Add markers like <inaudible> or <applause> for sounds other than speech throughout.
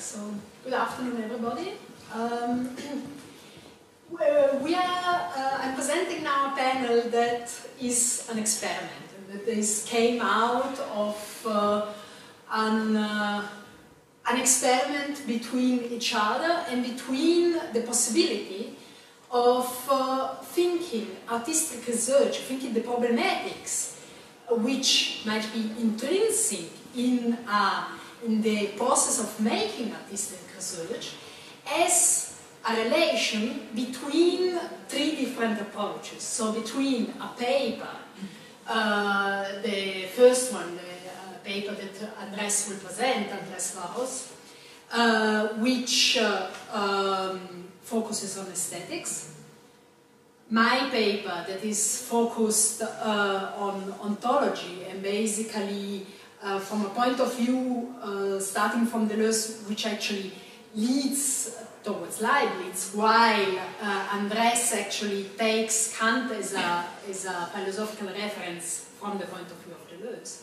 So, good afternoon, everybody. Um, <clears throat> we are, uh, I'm presenting now a panel that is an experiment. That this came out of uh, an, uh, an experiment between each other and between the possibility of uh, thinking artistic research, thinking the problematics which might be intrinsic in, uh, in the process of making artistic research as a relation between three different approaches. So between a paper, uh, the first one, the uh, paper that Andres will present, Andres Barros, uh, which uh, um, focuses on aesthetics, my paper that is focused uh, on ontology and basically uh, from a point of view uh, starting from Deleuze which actually leads towards Leibniz while uh, Andres actually takes Kant as a, as a philosophical reference from the point of view of Deleuze.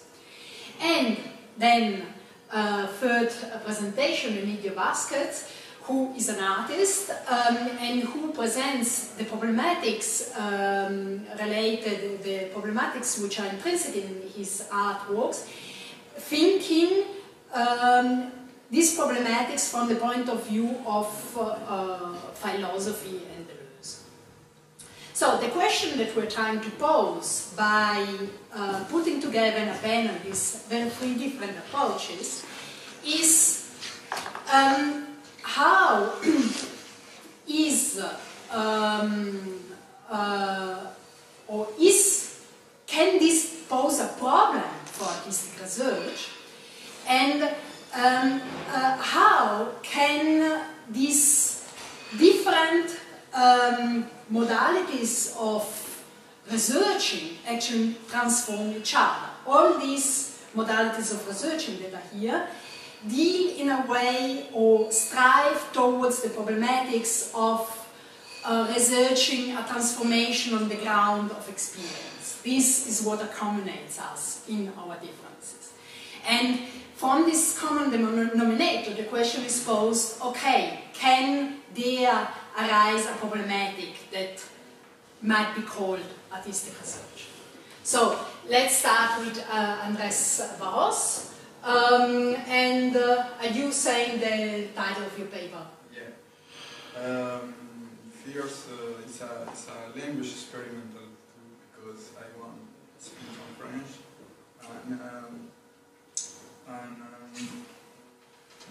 And then uh, third presentation, Emilio Vasquez, who is an artist um, and who presents the problematics um, related, the problematics which are intrinsic in his artworks, thinking um, these problematics from the point of view of uh, uh, philosophy and Deleuze. So the question that we're trying to pose by uh, putting together in a panel these very three different approaches is um, how <clears throat> is um, uh, or is can this pose a problem for artistic research and um, uh, how can these different um, modalities of researching actually transform each other all these modalities of researching that are here deal in a way or strive towards the problematics of uh, researching a transformation on the ground of experience. This is what accommodates us in our differences. And from this common denominator, the question is posed, okay, can there arise a problematic that might be called artistic research? So let's start with uh, Andres Barros. Um, and uh, are you saying the title of your paper? Yeah. Um, uh, a, it's a language experimental want to speak on French. Um, and um,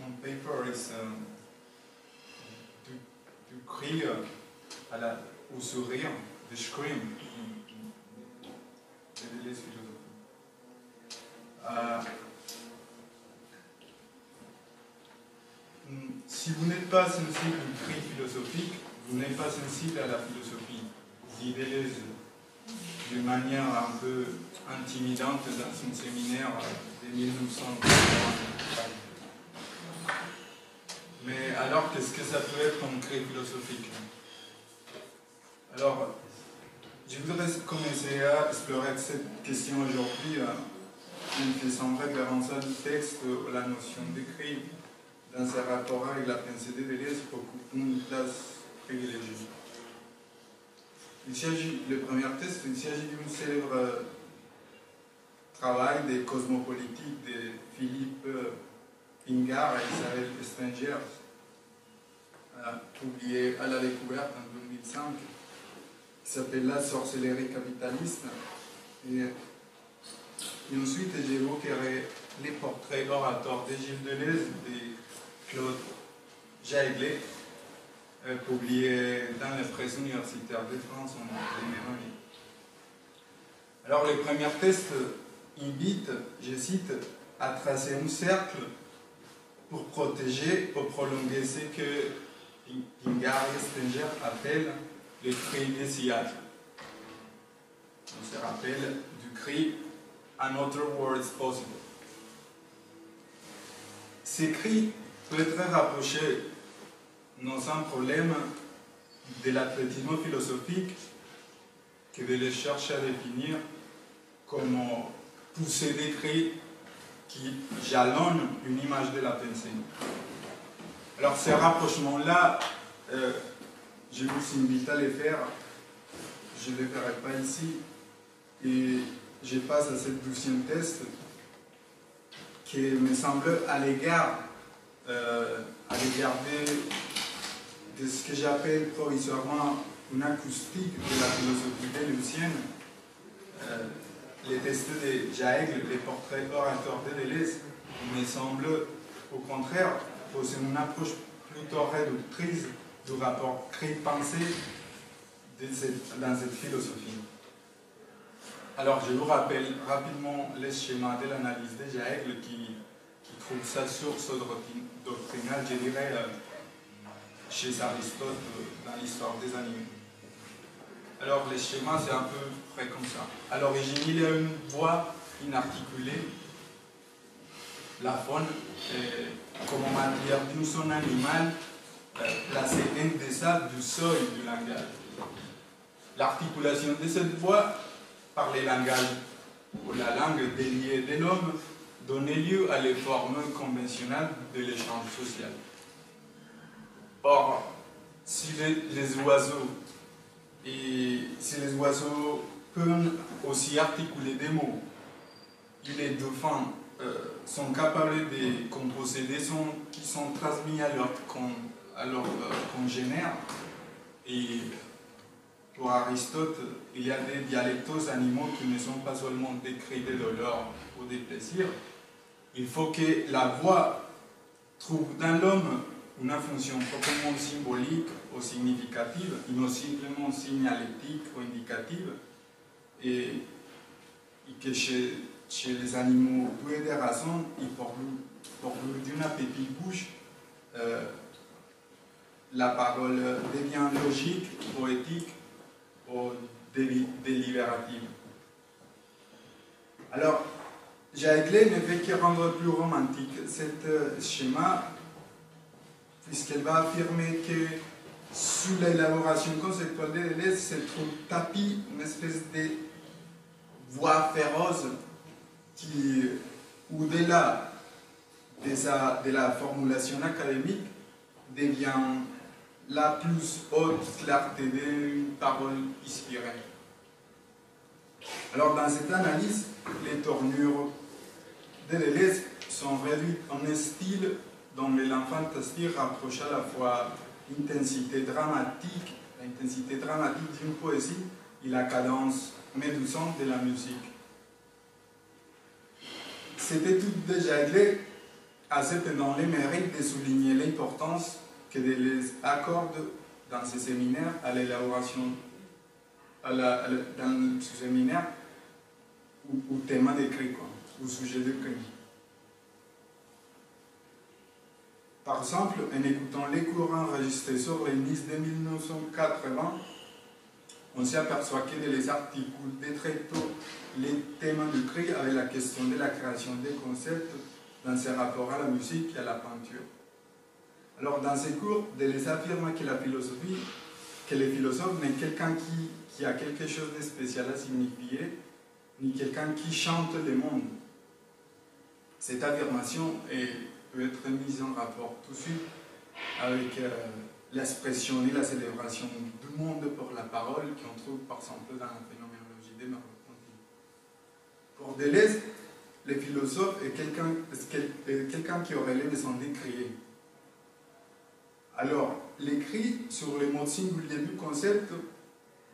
mon paper is um, du, du cri à la, au sourire, scream, de Deleuze philosophie. Uh, si vous n'êtes pas sensible au cri philosophique, vous n'êtes pas sensible à la philosophie, d'une manière un peu intimidante dans son séminaire de 1980. Mais alors, qu'est-ce que ça peut être un cri philosophique Alors, je voudrais commencer à explorer cette question aujourd'hui en faisant référence à du texte, la notion de cri dans ses rapports avec la pensée de Deleuze occupe une place privilégiée. Il s'agit, le premier test, il s'agit d'un célèbre travail des cosmopolitiques de Philippe Pingard et Isabelle Stranger, publié à la découverte en 2005, qui s'appelle La sorcellerie capitaliste. Et, et ensuite, j'évoquerai les portraits orateurs de Gilles Deleuze, des Claude Jaeglet, euh, publié dans la presse universitaire de France en mémoire. Alors le premier test invite, je cite, à tracer un cercle pour protéger, pour prolonger ce que Pingard et Stenger appellent le cri Seattle. On se rappelle du cri Another World Possible. Ces cris peut être rapproché dans un problème de l'athlétisme philosophique que de les chercher à définir comme pousser des cris qui jalonnent une image de la pensée. Alors ces rapprochements-là, euh, je vous invite à les faire. Je ne les ferai pas ici. Et je passe à ce douzième test qui me semble à l'égard euh, à l'égard de, ce que j'appelle provisoirement une acoustique de la philosophie deleuzienne. Euh, les tests de Jaëgle, les portraits orateurs de Deleuze, me semble au contraire poser une approche plutôt réductrice du rapport créé-pensé dans cette philosophie. Alors, je vous rappelle rapidement les schémas de l'analyse de Jaëgle qui, qui trouve sa source doctrinale, je dirais, euh, chez Aristote dans l'histoire des animaux. Alors, les schémas, c'est un peu près comme ça. À l'origine, il y a une voix inarticulée, la faune, comme matière d'une son animale euh, placée indécessable du seuil du langage. L'articulation de cette voix par les langages ou la langue déliée de l'homme donnait lieu à les formes conventionnelles de l'échange social. Or, si les, oiseaux et si les oiseaux peuvent aussi articuler des mots, et les dauphins euh, sont capables de composer des sons qui sont transmis à leur, à leur euh, congénères, et pour Aristote, il y a des dialectos animaux qui ne sont pas seulement des cris de douleur ou des plaisirs. Il faut que la voix trouve dans l'homme une fonction proprement symbolique ou significative, et non simplement signalétique ou indicative, et, que chez, les animaux doués des raisons, et pour, d'une petite bouche, euh, la parole devient logique, poétique ou délibérative. Alors, Jaegle ne fait que rendre plus romantique cet euh, schéma, puisqu'elle va affirmer que sous l'élaboration conceptuelle de Deleuze se trouve tapis une espèce de voix féroce qui, au-delà de, la formulation académique, devient la plus haute clarté d'une parole inspirée. Alors dans cette analyse, les tournures de Deleuze sont réduites en un style dont l'élan fantastique rapproche à la fois l'intensité dramatique, d'une poésie et la cadence médusante de la musique. C'était tout déjà réglé, à cependant le mérite de souligner l'importance que Deleuze accorde dans ses séminaires à l'élaboration, dans ce séminaire, au, thème d'écrit, au sujet d'écrit. Par exemple, en écoutant les cours enregistrés sur les Nice de 1980, on s'aperçoit que les articles tôt les thèmes du cri avec la question de la création des concepts dans ses rapports à la musique et à la peinture. Alors, dans ces cours, de les affirmer que la philosophie, que le philosophe n'est quelqu'un qui, qui, a quelque chose de spécial à signifier, ni quelqu'un qui chante le monde. Cette affirmation peut être mise en rapport tout de suite avec euh, l'expression et la célébration du monde pour la parole qu'on trouve par exemple dans la phénoménologie des merveilles. Pour Deleuze, le philosophe est quelqu'un qui aurait les besoin d'écrire alors, l'écrit sur les mots singuliers du concept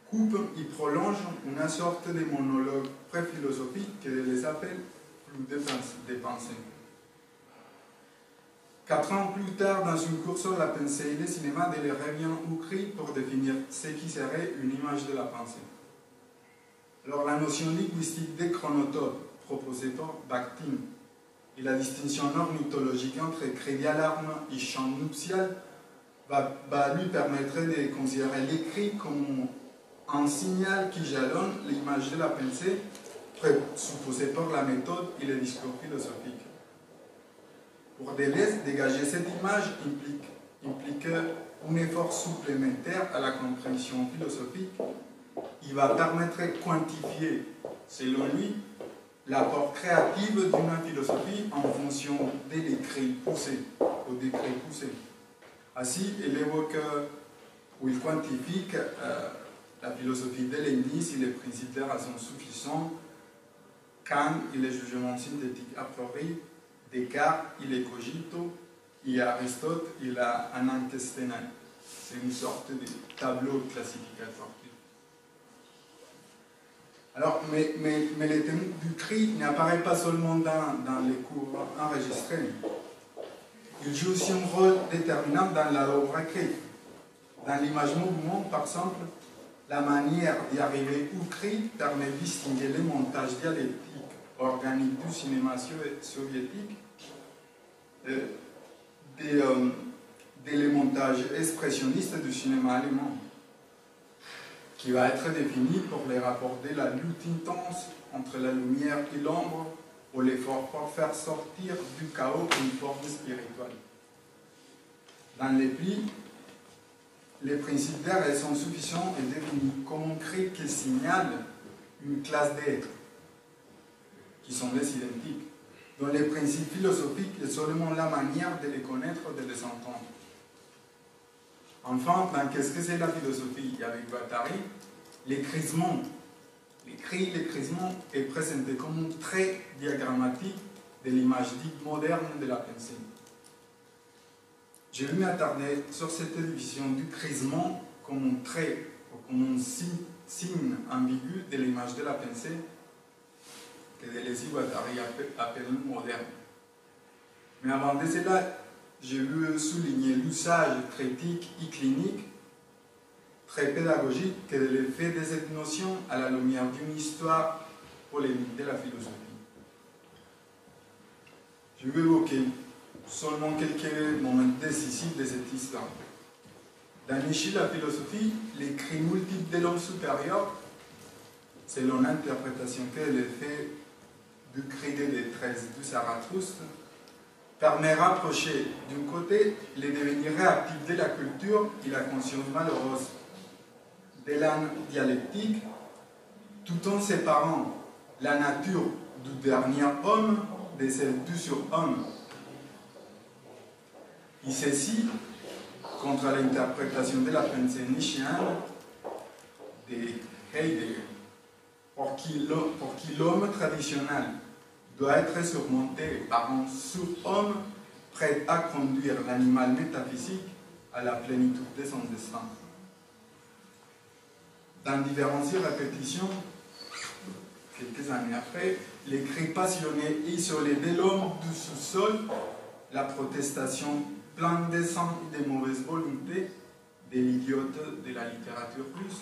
coupe et prolonge une sorte de monologue pré-philosophique que les appelle plus pensées. Quatre ans plus tard, dans une course la pensée et le cinéma, revient au cri pour définir ce qui serait une image de la pensée. Alors, la notion linguistique des chronotope proposée par Bakhtin et la distinction ornithologique entre cri d'alarme et chant nuptial va, lui permettrait de considérer l'écrit comme un signal qui jalonne l'image de la pensée supposée par la méthode et le discours philosophique. Pour dégager cette image implique, un effort supplémentaire à la compréhension philosophique. Il va permettre de quantifier, selon lui, l'apport créatif d'une philosophie en fonction de l'écrit poussé ou d'écrit poussé. Ainsi, il évoque ou il quantifie que la philosophie de l'Église et les principes d'air sont suffisants quand il est jugement synthétique a priori, Descartes, il est cogito, et Aristote, il a un intestin. C'est une sorte de tableau classificateur. Alors, mais, mais, mais le thème du cri n'apparaît pas seulement dans, dans, les cours enregistrés. Il joue aussi un rôle déterminant dans l'œuvre écrite. Dans l'image mouvement, par exemple, la manière d'y arriver au cri permet de distinguer les montages dialectiques organiques du cinéma soviétique des, euh, des montages expressionnistes du cinéma allemand qui va être défini pour les rapports de la lutte intense entre la lumière et l'ombre ou l'effort pour faire sortir du chaos une forme spirituelle. Dans les plis, les principes d'air sont suffisants et définis comme cri qui signale une classe d'êtres qui sont des identiques, dont les principes philosophiques est seulement la manière de les connaître, de les entendre. Enfin, ben, qu'est-ce que c'est la philosophie Avec Guattari, l'écrisement, l'écrit, l'écrisement est présenté comme un trait diagrammatique de l'image dite moderne de la pensée. Je vais m'attarder sur cette division du crisement comme un trait ou comme un signe ambigu de l'image de la pensée que et Guattari appellent moderne. Mais avant de cela, je veux souligner l'usage critique et clinique très pédagogique que de l'effet de cette notion à la lumière d'une histoire polémique de la philosophie. Je vais évoquer seulement quelques moments décisifs de cette histoire. Dans Nietzsche, la philosophie, les cris multiples de l'homme supérieur, selon l'interprétation qu'elle fait du cri de détresse du Zarathustre, permet rapprocher d'un côté les devenirs réactifs de la culture et la conscience malheureuse de l'âne dialectique, tout en séparant la nature du dernier homme de celle du surhomme. Et ceci, contre l'interprétation de la pensée nietzschéenne de Heidegger, pour qui l'homme traditionnel doit être surmonté par un surhomme prêt à conduire l'animal métaphysique à la plénitude de son destin. Dans différentes répétitions, quelques années après, les cris passionnés isolés de l'homme du sous-sol, la protestation pleine de sang et de mauvaise volonté de l'idiote de la littérature russe,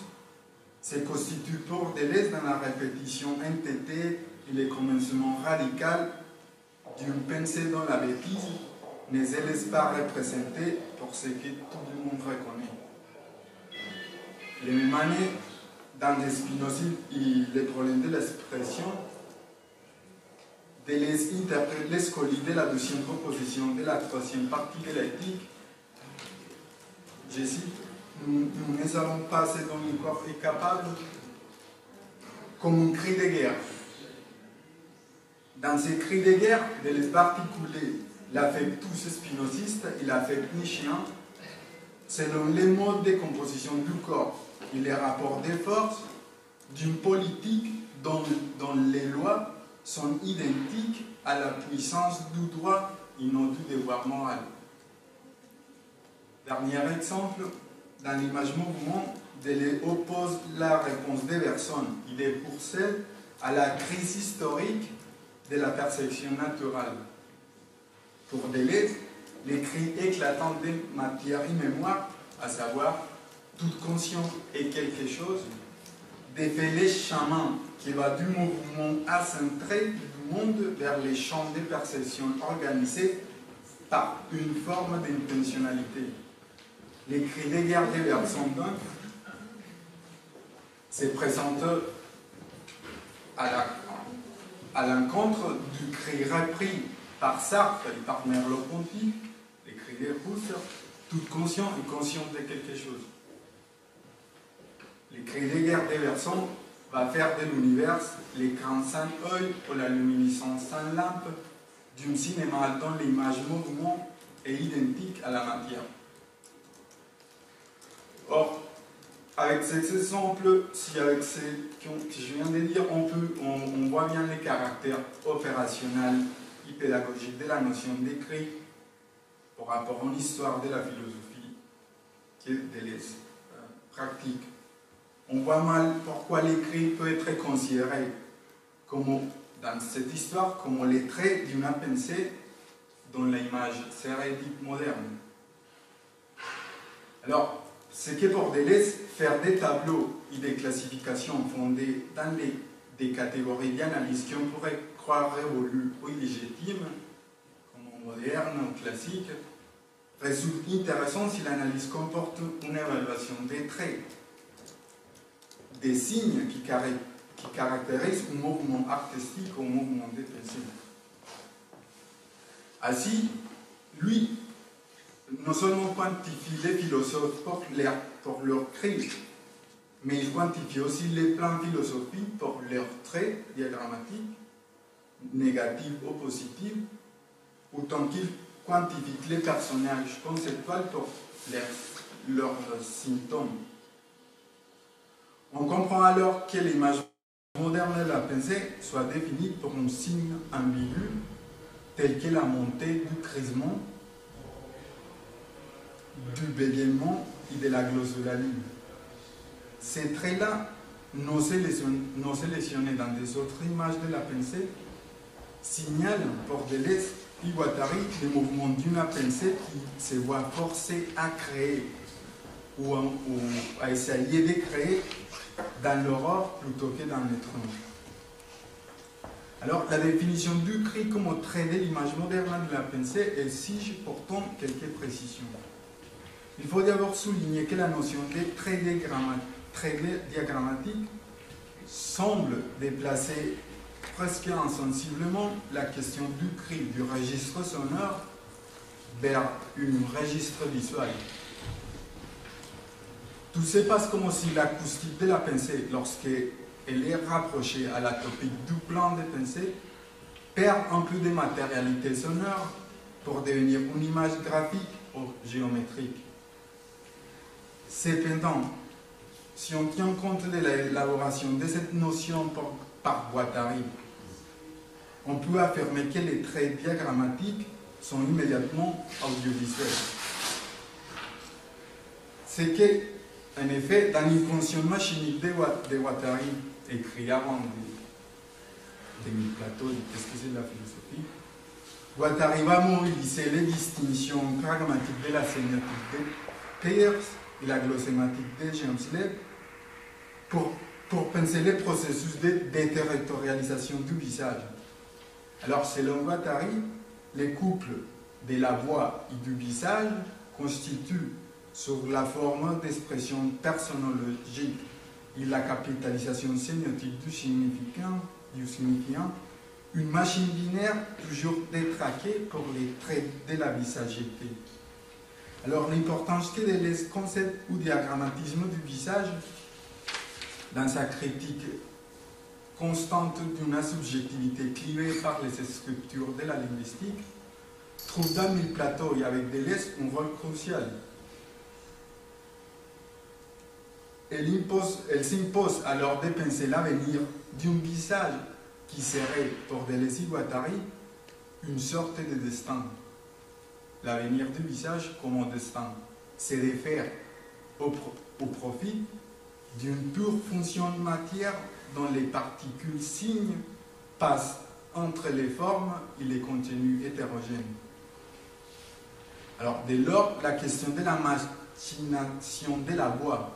se constitue pour Deleuze dans la répétition entêtée et le commencement radical d'une pensée dont la bêtise ne se laisse pas représenter pour ce que tout le monde reconnaît. Les mêmes années, dans les Spinoza et les problèmes de l'expression, Deleuze interprète l'escolie de la deuxième proposition de la troisième partie de l'éthique. Je cite Nous, nous ne savons pas ce dont le corps est capable, comme un cri de guerre. Dans ces cris de guerre, Deleuze particulier l'affectus spinoziste et l'affect nietzschéen selon les modes de composition du corps et les rapports de force d'une politique dont, les lois sont identiques à la puissance du droit et non du devoir moral. Dernier exemple, dans l'image mouvement, Deleuze oppose la réponse des personnes idée pour celle à la crise historique de la perception naturelle. Pour Deleuze, les cris éclatants des matières immémoires, à savoir toute conscience est quelque chose, défait chemin qui va du mouvement acentré du monde vers les champs de perception organisés par une forme d'intentionnalité. Les cris de des versants se présentent à l'encontre du cri repris par Sartre et par Merleau-Ponty, les cris des Rousses, toute conscience est consciente de quelque chose. Les cris de guerre des versants va faire de l'univers l'écran sans œil ou la luminescence sans lampe d'un cinéma dont l'image mouvement est identique à la matière. Avec cet exemple, si avec ce que je viens de dire, on, peut, on, voit bien les caractères opérationnels et pédagogiques de la notion d'écrit par rapport à l'histoire de la philosophie qui est de les euh, pratiques. On voit mal pourquoi l'écrit peut être considéré comme, dans cette histoire comme les traits d'une pensée dans l'image dite moderne. Alors, ce que pour Deleuze, faire des tableaux et des classifications fondées dans des catégories d'analyse qu'on pourrait croire révolues ou illégitimes, comme moderne ou classique, résulte intéressant si l'analyse comporte une évaluation des traits, des signes qui, caractérisent un mouvement artistique ou un mouvement de Ainsi, lui, non seulement quantifie les philosophes pour leur, pour crise, mais il quantifie aussi les plans philosophiques pour leurs traits diagrammatiques, négatifs ou positifs, autant qu'il quantifie les personnages conceptuels pour leurs, symptômes. On comprend alors que l'image moderne de la pensée soit définie pour un signe ambigu tel que la montée du crisement du bégaiement et de la glosse de la ligne. Ces traits-là, non sélectionnés dans des autres images de la pensée, signalent pour Deleuze et Guattari le mouvement d'une pensée qui se voit forcée à créer ou à, essayer de créer dans l'aurore plutôt que dans l'étrange. Alors, la définition du cri comme trait de l'image moderne de la pensée exige pourtant quelques précisions. Il faut d'abord souligner que la notion de trait diagrammatique semble déplacer presque insensiblement la question du cri du registre sonore vers un registre visuel. Tout se passe comme si l'acoustique de la pensée, lorsqu'elle est rapprochée à la topique du plan de pensée, perd un peu de matérialité sonore pour devenir une image graphique ou géométrique. Cependant, si on tient compte de l'élaboration de cette notion par, Guattari, on peut affirmer que les traits diagrammatiques sont immédiatement audiovisuels. C'est que, en effet, dans l'inconscient machinique de, Guattari, écrit avant de, de c'est de la philosophie, Guattari va mobiliser les distinctions pragmatiques de la sémiotique de et la glossématique de James Leb pour, pour penser les processus de déterritorialisation du visage. Alors, selon Guattari, les couples de la voix et du visage constituent, sur la forme d'expression personnologique et la capitalisation sémiotique du signifiant, du signifiant, une machine binaire toujours détraquée pour les traits de la visagité. Alors l'importance que les concepts ou diagrammatisme du visage dans sa critique constante d'une subjectivité clivée par les sculptures de la linguistique, trouve dans mille plateaux et avec Deleuze un rôle crucial. Elle, s'impose alors de penser l'avenir d'un visage qui serait, pour Deleuze et une sorte de destin l'avenir du visage comme un destin. C'est de faire au, profit d'une pure fonction de matière dont les particules signes passent entre les formes et les contenus hétérogènes. Alors, dès lors, la question de la machination de la voix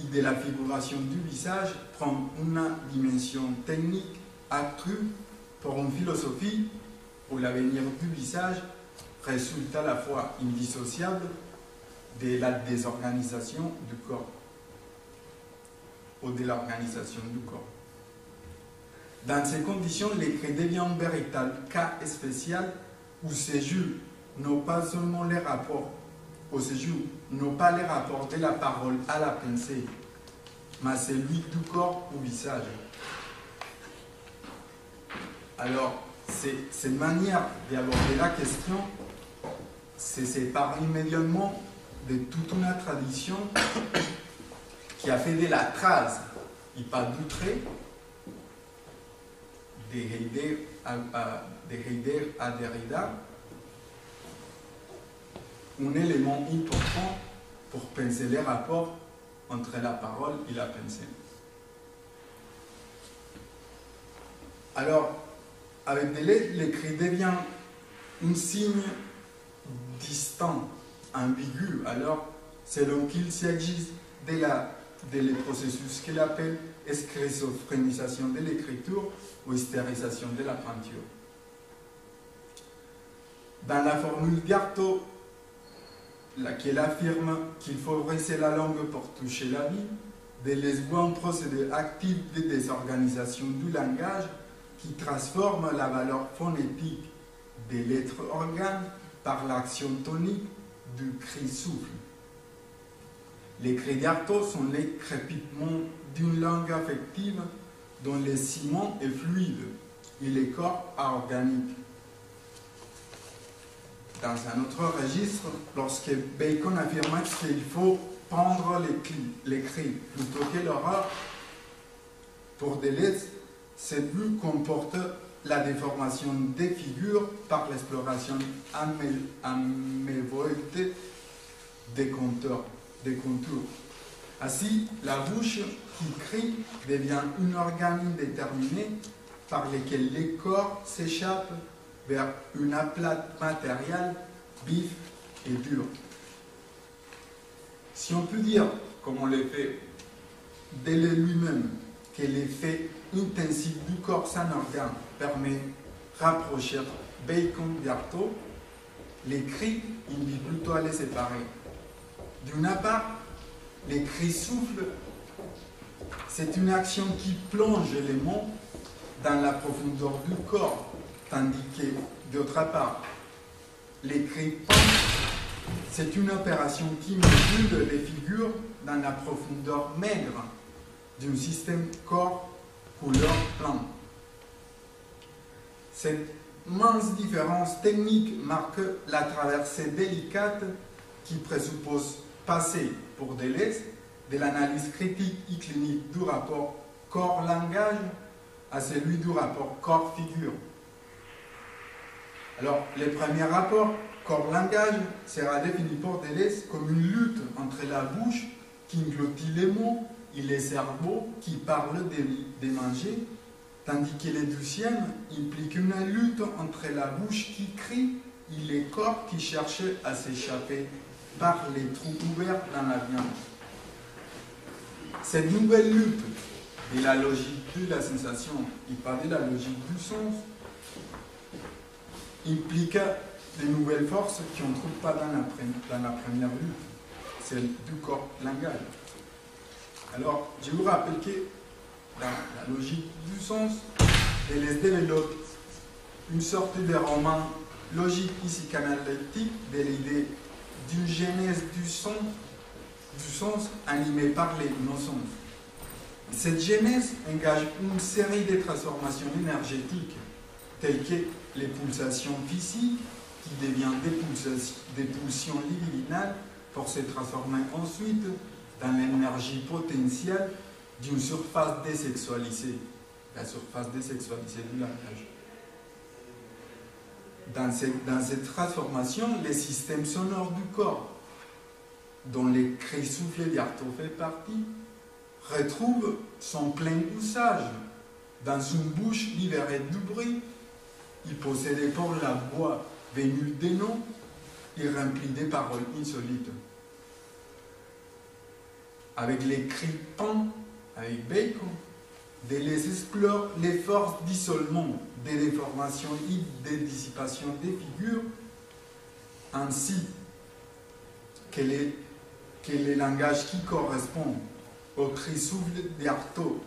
et de la figuration du visage prend une dimension technique accrue pour une philosophie où l'avenir du visage résulte à la fois indissociable de la désorganisation du corps ou de l'organisation du corps. Dans ces conditions, l'écrit devient un véritable cas spécial où ces jeux n'ont pas seulement les rapports, où ces jeux n'ont pas les rapports de la parole à la pensée, mais celui du corps au visage. Alors, cette manière d'aborder la question se sépare immédiatement de toute une tradition qui a fait de la trace et pas trait de Heidegger à, à Derrida un élément important pour penser les rapports entre la parole et la pensée. Alors, avec Deleuze, l'écrit devient un signe distant, ambigu, alors selon qu'il s'agisse de, la, de les processus qu'il appelle schizophrénisation de l'écriture ou hystérisation de la peinture. Dans la formule d'Artaud, laquelle affirme qu'il faut briser la langue pour toucher la vie, Deleuze voit un procédé actif de désorganisation du langage qui transforme la valeur phonétique des lettres organes par l'action tonique du cri souffle. Les d'Artaud sont les crépitements d'une langue affective dont le ciment est fluide et les corps organiques. Dans un autre registre, lorsque Bacon affirmait qu'il faut prendre les, cris plutôt que l'horreur, pour Deleuze, cette vue comporte la déformation des figures par l'exploration amévoïde des contours. Ainsi, la bouche qui crie devient un organe déterminé par lequel les corps s'échappent vers une aplate matérielle vif et dur. Si on peut dire, comme on l'a fait dès lui-même, que l'effet intensif du corps sans organe permet rapprocher Bacon d'Artaud, les cris invitent plutôt à les séparer. D'une part, les cris soufflent, c'est une action qui plonge les mots dans la profondeur du corps, tandis que, d'autre part, les cris c'est une opération qui mesure les figures dans la profondeur maigre d'un système corps couleur plan. Cette mince différence technique marque la traversée délicate qui présuppose passer pour Deleuze de l'analyse critique et clinique du rapport corps-langage à celui du rapport corps-figure. Alors, le premier rapport corps-langage sera défini par Deleuze comme une lutte entre la bouche qui engloutit les mots et les cerveaux qui parlent des de manger, tandis que le deuxième implique une lutte entre la bouche qui crie et les corps qui cherchent à s'échapper par les trous ouverts dans la viande. Cette nouvelle lutte est la logique de la sensation et pas de la logique du sens implique des nouvelles forces qu'on ne trouve pas dans la, dans la première lutte, celle du corps-langage. Alors, je vous rappelle que dans la logique du sens, elle développe une sorte de roman logique psychanalytique de l'idée d'une genèse du son, du sens animé par les non-sens. Cette genèse engage une série de transformations énergétiques telles que les pulsations physiques qui deviennent des pulsations, des pulsions libidinales pour se transformer ensuite dans l'énergie potentielle d'une surface désexualisée, la surface désexualisée du langage. Dans cette, transformation, les systèmes sonores du corps, dont les cris soufflés d'Artaud fait partie, retrouvent son plein usage dans une bouche libérée du bruit il possédait pour la voix venue des noms et remplit des paroles insolites avec les cris pan, avec Bacon, de les explore les forces d'isolement, des déformations et des dissipations des figures, ainsi que les, que langages qui correspondent au cri souffle d'Artaud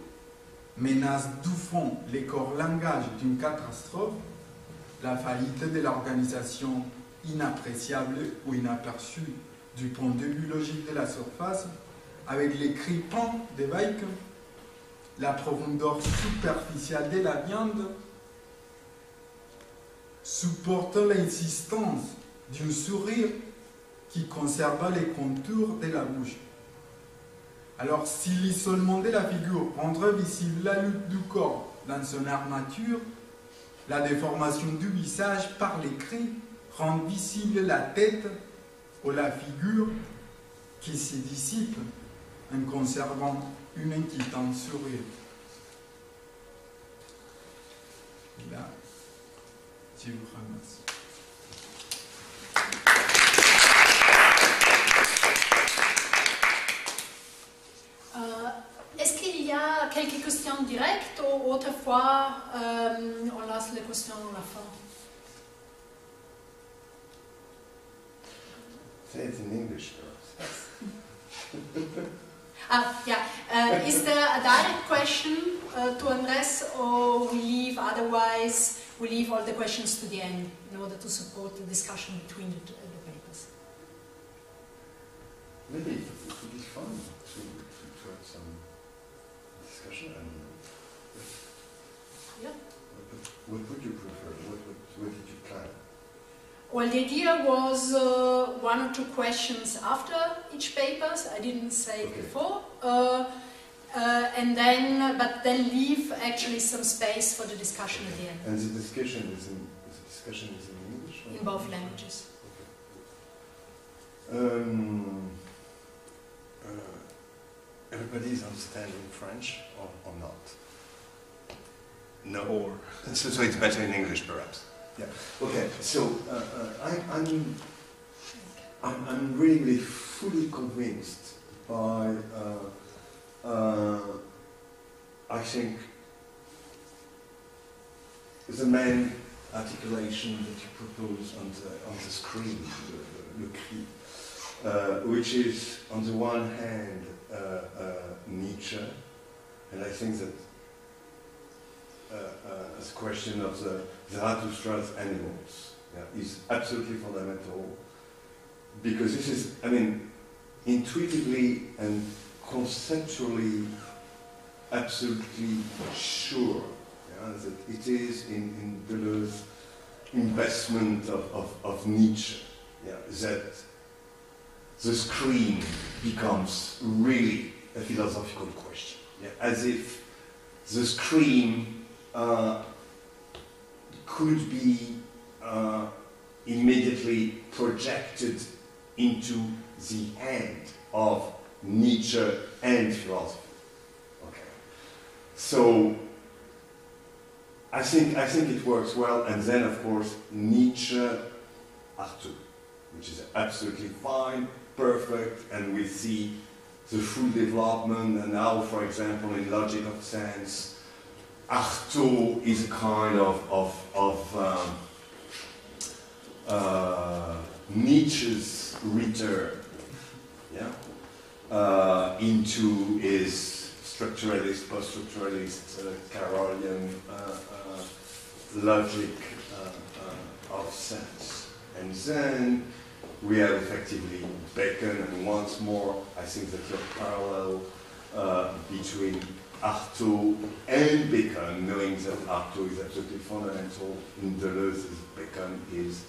menacent du fond les corps langages d'une catastrophe, la faillite de l'organisation inappréciable ou inaperçue du point de vue logique de la surface, avec les cripants des bikes, la profondeur superficielle de la viande, supporte l'insistance d'un sourire qui conserve les contours de la bouche. Alors, si l'isolement de la figure rendrait visible la lutte du corps dans son armature, la déformation du visage par l'écrit rend visible la tête ou la figure qui se dissipe en conservant une inquiétante sourire. Là, je vous remercie. Euh, Est-ce qu'il y a quelques questions directes ou autrefois euh, on laisse les questions à la fin? Say it in English. <laughs> Ah, yeah. Uh, is there a direct question uh, to Andres, or we leave otherwise we leave all the questions to the end in order to support the discussion between the, the papers? Maybe it would be fun to, to, to have some discussion. And Yeah. what, what would you prefer? What, what, what did you plan? Well, the idea was uh, one or two questions after each papers. I didn't say Okay. before. Uh, uh, and then, but then leave actually some space for the discussion at the end And the discussion is in the discussion is in English. or- in both languages. Um, uh, everybody is understanding French or, or not? No. Or. <laughs> So, so it's better in English, perhaps. Yeah. Okay. So uh, uh, I, I'm, I'm I'm really fully convinced by uh, uh, I think the main articulation that you propose on the on the screen, the cri, uh, which is on the one hand uh, Nietzsche, and I think that uh, uh, the question of the Zarathustra's animals. Yeah, is absolutely fundamental. Because this is, I mean, intuitively and conceptually absolutely sure yeah, that it is in, in investment of, of, of Nietzsche yeah, that the screen becomes really a philosophical question, yeah, as if the screen uh, could be uh, immediately projected into the hand of Nietzsche and philosophy. Okay. So I think I think it works well, and then of course Nietzsche, Artaud, which is absolutely fine, perfect, and we see the full development and now, for example, in Logic of Sense, Artaud is a kind of of, of um, uh, Nietzsche's return, yeah, uh, into his structuralist, post-structuralist, uh, Carrollian uh, uh, logic uh, of sense, and then we have effectively Bacon, and once more, I think that the parallel between Artaud and Bacon, knowing that Artaud is absolutely fundamental in Deleuze, is Bacon is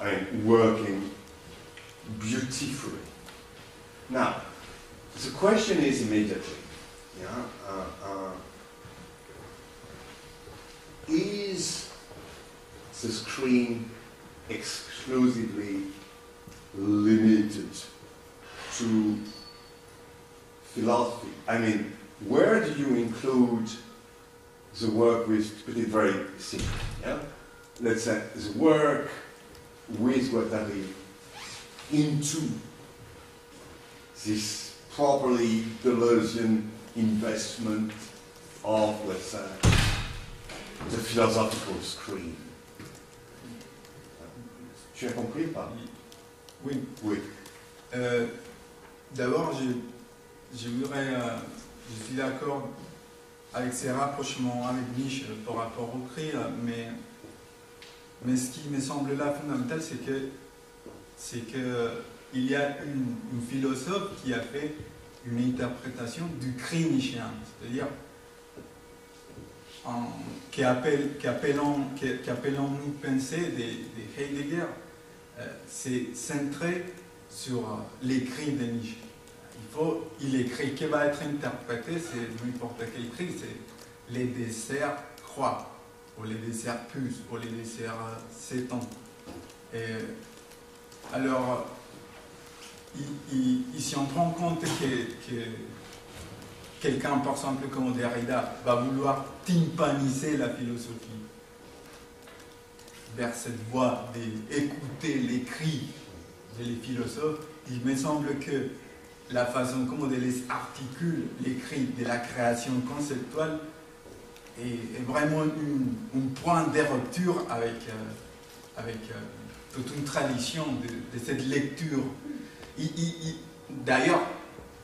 I working beautifully. Now, the question is immediately, yeah, uh, uh, is the screen exclusively limited to philosophy? I mean, where do you include the work with, put it very simply, yeah? Let's say the work with Guattari into this properly Deleuzian investment of, let's say, the philosophical screen. Tu as compris pas Oui. Oui. Euh, D'abord, je, je voudrais, euh, je suis d'accord avec ces rapprochements avec Nietzsche par rapport au cri, mais, mais ce qui me semble là fondamental, c'est que c'est que il y a une, philosophe qui a fait une interprétation du cri nietzschéen, c'est-à-dire qui appelle, qui appelant, qui, qui appelant nous penser des, Heidegger, euh, c'est centré sur euh, l'écrit de Nietzsche. Il faut, il écrit qui va être interprété, c'est n'importe quel écrit, c'est les desserts croix, ou les desserts puces, ou les desserts s'étend. Et alors, si on prend compte que, quelqu'un, par exemple, comme Derrida, va vouloir tympaniser la philosophie vers cette voie d'écouter les cris des philosophes, il me semble que la façon comment les articule, les cris de la création conceptuelle, est, vraiment un point de rupture avec, euh, avec euh, toute une tradition de, cette lecture. D'ailleurs,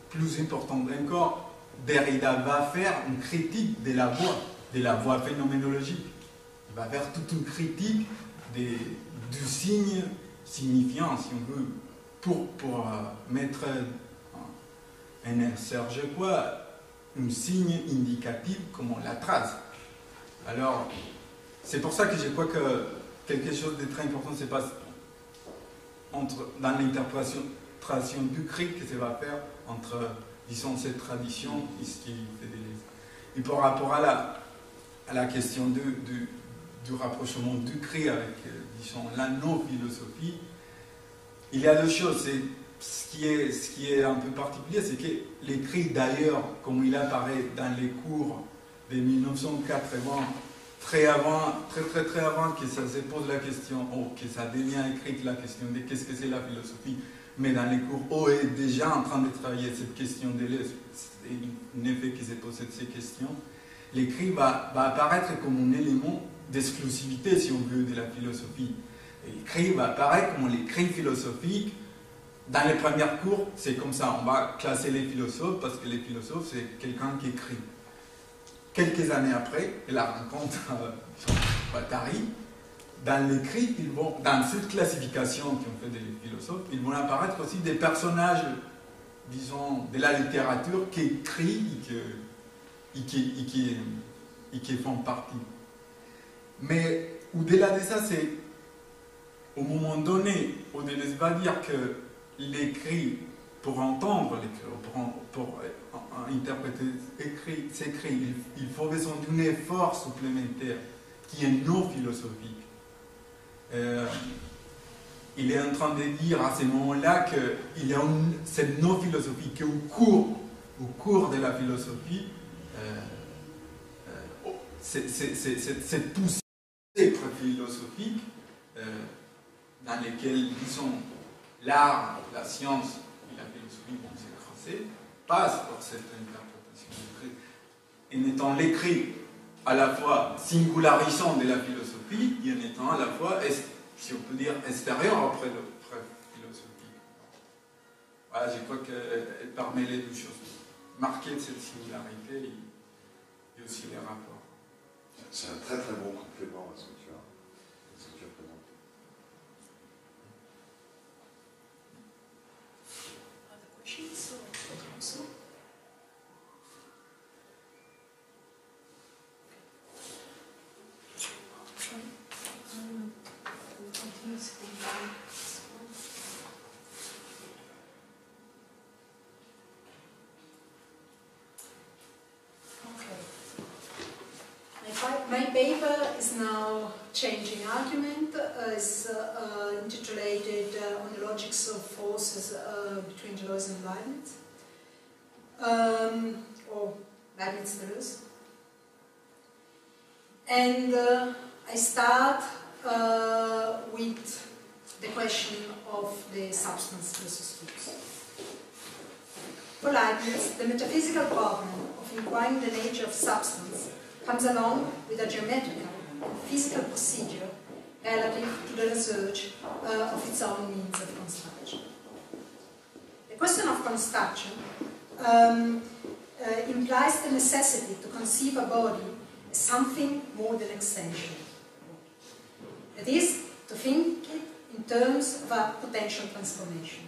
plus important encore, Derrida va faire une critique de la voix, de la voix phénoménologique. Il va faire toute une critique des, du signe signifiant, si on veut, pour, pour euh, mettre un Serge quoi, un signe indicatif comme on la trace. Alors, c'est pour ça que je crois que quelque chose de très important se passe entre, dans l'interprétation du cri que ça va faire entre, disons, cette tradition et ce qui fait des Et par rapport à la, à la question du, du, du rapprochement du cri avec, euh, disons, la non-philosophie, il y a deux choses. Ce qui, est, ce qui est un peu particulier, c'est que l'écrit d'ailleurs, comme il apparaît dans les cours de 1980, très avant, très très très avant que ça se pose la question, ou que ça devient écrit la question de qu'est-ce que c'est la philosophie, mais dans les cours, on est déjà en train de travailler cette question de un effet qui s'est posé de ces questions. L'écrit va, va apparaître comme un élément d'exclusivité, si on veut, de la philosophie. L'écrit va apparaître comme l'écrit philosophique. Dans les premières cours, c'est comme ça, on va classer les philosophes parce que les philosophes, c'est quelqu'un qui écrit quelques années après, la rencontre <laughs> Guattari, dans l'écrit, dans cette classification qui ont fait des philosophes, ils vont apparaître aussi des personnages, disons, de la littérature qui écrivent et qui, font partie. Mais au-delà de ça, c'est au moment donné, on ne va dire que l'écrit, pour entendre l'écrit, pour, pour interpréter écrit, s'écrit, il, faut besoin d'un effort supplémentaire qui est non philosophique. Euh, il est en train de dire à ce moment-là qu'il y a cette non philosophie qu'au cours, au cours de la philosophie, euh, euh, cette poussée philosophique euh, dans laquelle, disons, l'art, la science et la philosophie vont s'écraser, passe par cette interprétation l'écrit. Et en étant l'écrit à la fois singularisant de la philosophie et en étant à la fois, si on peut dire, extérieur après le philosophique. Voilà, je crois qu'elle permet les deux choses. Marquer cette singularité et aussi les rapports. C'est un très très bon complément à ce que changing argument, is uh, intitulated uh, on the logics of forces uh, between Deleuze and Leibniz, um, or Leibniz Deleuze. And uh, I start with the question of the substance versus force. For Leibniz, the metaphysical problem of inquiring the nature of substance comes along with a geometrical physical procedure relative to the research uh, of its own means of construction. The question of construction um, uh, implies the necessity to conceive a body as something more than extension. That is, to think it in terms of a potential transformation.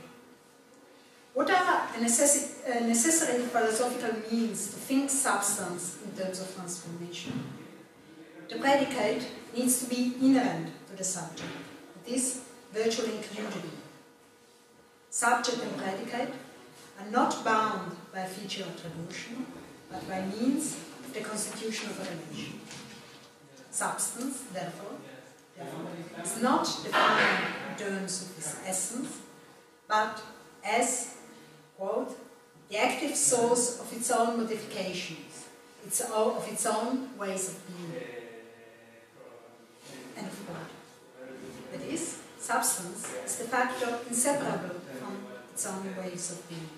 What are the necessi uh, necessary philosophical means to think substance in terms of transformation? The predicate needs to be inherent to the subject. It is virtually included. Subject and predicate are not bound by feature attribution, but by means of the constitution of a relation. Substance, therefore, therefore is not defined in terms of its essence, but as, quote, the active source of its own modifications, its own, of its own ways of being. End of quote. That is, substance is de facto inseparable from its own ways of being.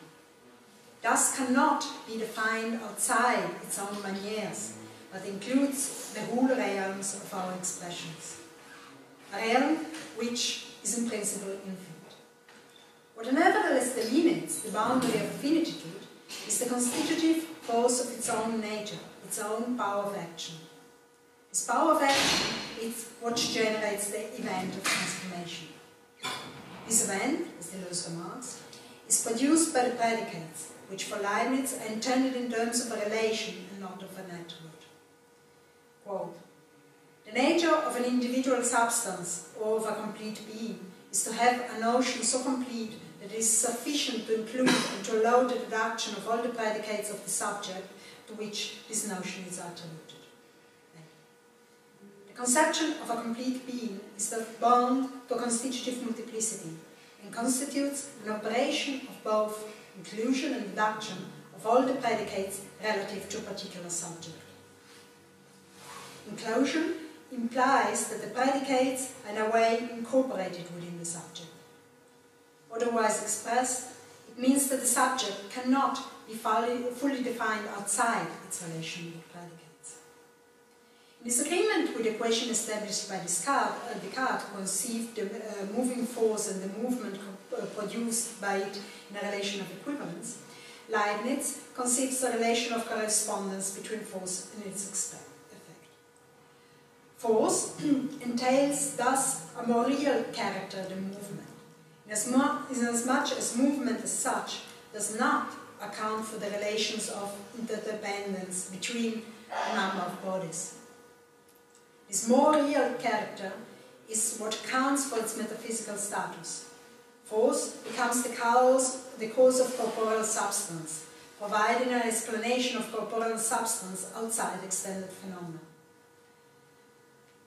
Thus cannot be defined outside its own maniers, but includes the whole realms of our expressions. A realm which is in principle infinite. What nevertheless delimits the boundary of finitude is the constitutive force of its own nature, its own power of action. This power of action is what generates the event of transformation. This event, as Deleuze remarks, is produced by the predicates, which for Leibniz are intended in terms of a relation and not of an attribute. Quote, the nature of an individual substance or of a complete being is to have a notion so complete that it is sufficient to include and to allow the deduction of all the predicates of the subject to which this notion is attributed. The conception of a complete being is thus bound to constitutive multiplicity and constitutes an operation of both inclusion and deduction of all the predicates relative to a particular subject. Inclusion implies that the predicates are in a way incorporated within the subject. Otherwise expressed, it means that the subject cannot be fully, fully defined outside its relation disagreement with the equation established by Descartes, uh, conceived the uh, moving force and the movement uh, produced by it in a relation of equivalence, Leibniz conceives a relation of correspondence between force and its effect. Force <clears throat> entails thus a more real character than movement, inasmuch as movement as such does not account for the relations of interdependence between a number of bodies. This more real character is what counts for its metaphysical status. Force becomes the cause, the cause of corporeal substance, providing an explanation of corporeal substance outside extended phenomena.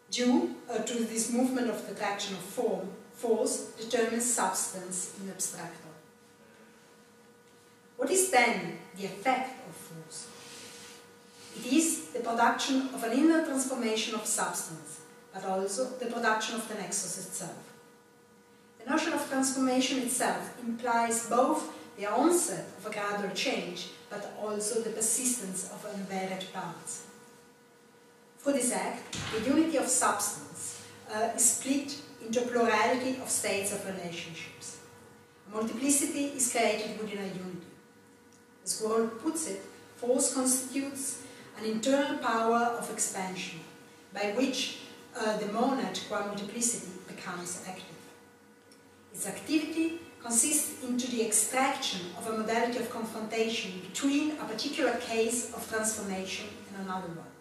Due uh, to this movement of the of form, force determines substance in abstracto. What is then the effect? It is the production of an inner transformation of substance, but also the production of the nexus itself. The notion of transformation itself implies both the onset of a gradual change, but also the persistence of unvaried parts. For this act, the unity of substance uh, is split into a plurality of states of relationships. Multiplicity is created within a unity. As Gueroult puts it, force constitutes an internal power of expansion, by which uh, the monad qua multiplicity becomes active. Its activity consists into the extraction of a modality of confrontation between a particular case of transformation and another one.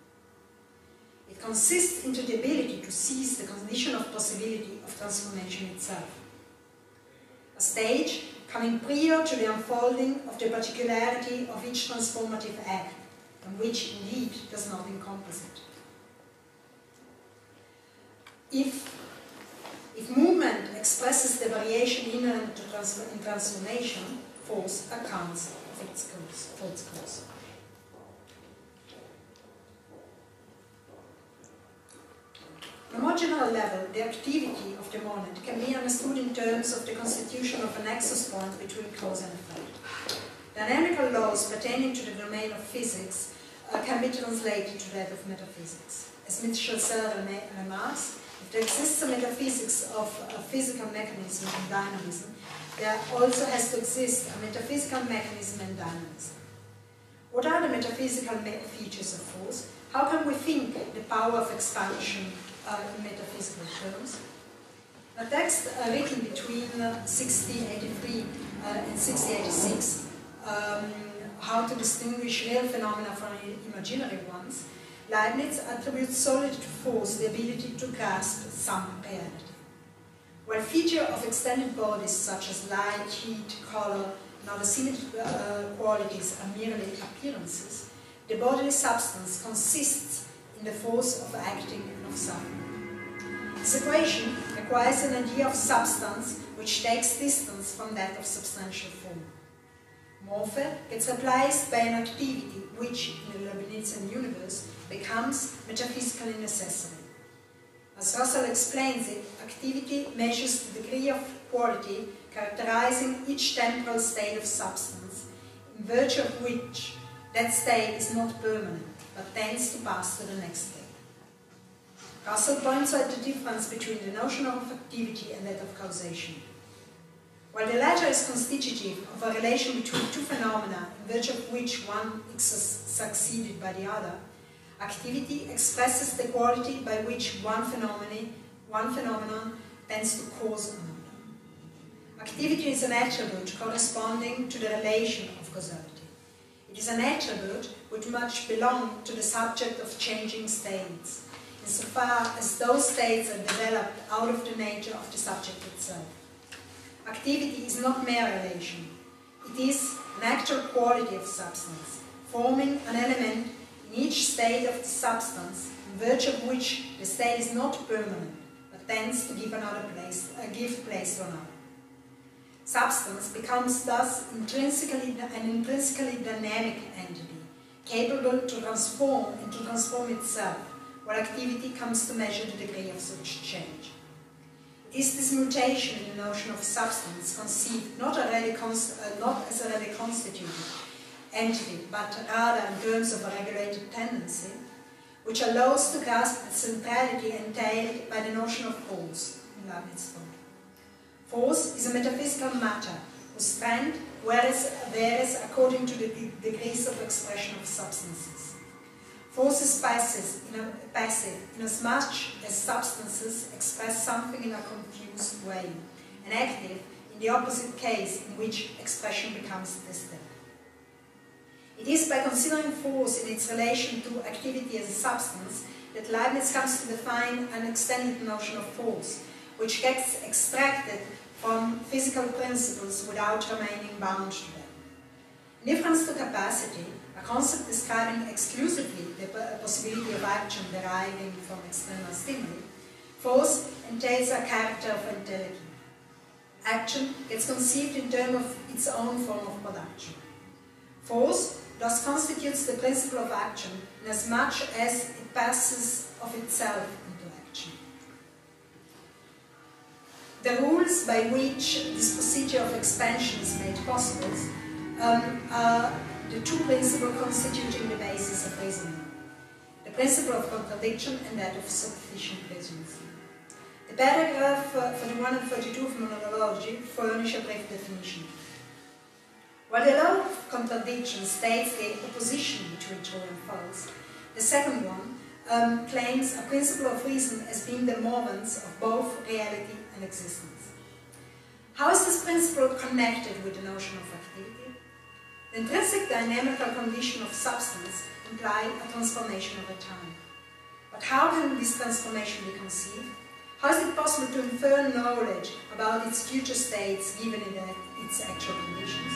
It consists into the ability to seize the condition of possibility of transformation itself. A stage coming prior to the unfolding of the particularity of each transformative act, and which indeed does not encompass it. If, if movement expresses the variation inherent trans in transformation, force accounts for its cause. For its cause. On a more general level, the activity of the monad can be understood in terms of the constitution of a nexus point between cause and effect. Dynamical laws pertaining to the domain of physics uh, can be translated to that of metaphysics. As Michel Serres remarks, if there exists a metaphysics of a physical mechanism and dynamism, there also has to exist a metaphysical mechanism and dynamism. What are the metaphysical features of force? How can we think the power of expansion uh, in metaphysical terms. A text uh, written between 1683 uh, and 1686, um, how to distinguish real phenomena from imaginary ones, Leibniz attributes solely to force the ability to grasp some reality. While features of extended bodies such as light, heat, color, now the similar uh, qualities are merely appearances, the bodily substance consists in the force of acting and of suffering. This equation requires an idea of substance which takes distance from that of substantial form. Morphe gets replaced by an activity which, in the Leibnizian universe, becomes metaphysically necessary. As Russell explains it, activity measures the degree of quality characterizing each temporal state of substance, in virtue of which that state is not permanent, but tends to pass to the next state. Russell points out the difference between the notion of activity and that of causation. While the latter is constitutive of a relation between two phenomena, in virtue of which one is succeeded by the other, Activity expresses the quality by which one phenomenon, one phenomenon tends to cause another. Activity is an attribute corresponding to the relation of causality. It is an attribute which much belong to the subject of changing states, insofar as those states are developed out of the nature of the subject itself. Activity is not mere relation. It is an actual quality of substance, forming an element in each state of the substance, in virtue of which the state is not permanent, but tends to give another place, uh, give place to another. Substance becomes thus intrinsically an intrinsically dynamic entity, capable to transform and to transform itself, while activity comes to measure the degree of such change. Is this mutation in the notion of substance conceived not, uh, not as already constituted, entity, but rather in terms of a regulated tendency, which allows to grasp the centrality entailed by the notion of force in Leibniz thought. Force is a metaphysical matter whose strength varies, according to the degrees of expression of substances. Force is passive, in a, passive inasmuch as substances express something in a confused way, and active in the opposite case in which expression becomes distinct. It is by considering force in its relation to activity as a substance that Leibniz comes to define an extended notion of force, which gets extracted from physical principles without remaining bound to them. In to capacity, concept describing exclusively the possibility of action deriving from external stimuli, force entails a character of intelligence. Action gets conceived in terms of its own form of production. Force thus constitutes the principle of action inasmuch as much as it passes of itself into action. The rules by which this procedure of expansion is made possible um, are the two principles constituting the basis of reasoning. The principle of contradiction and that of sufficient reasons. The paragraph uh, 41 and 42 of Monadology furnish a brief definition. While the law of contradiction states the opposition between true and false, the second one um, claims a principle of reason as being the moments of both reality and existence. How is this principle connected with the notion of activity? The intrinsic dynamical condition of substance imply a transformation over time. But how can this transformation be conceived? How is it possible to infer knowledge about its future states given in its actual conditions?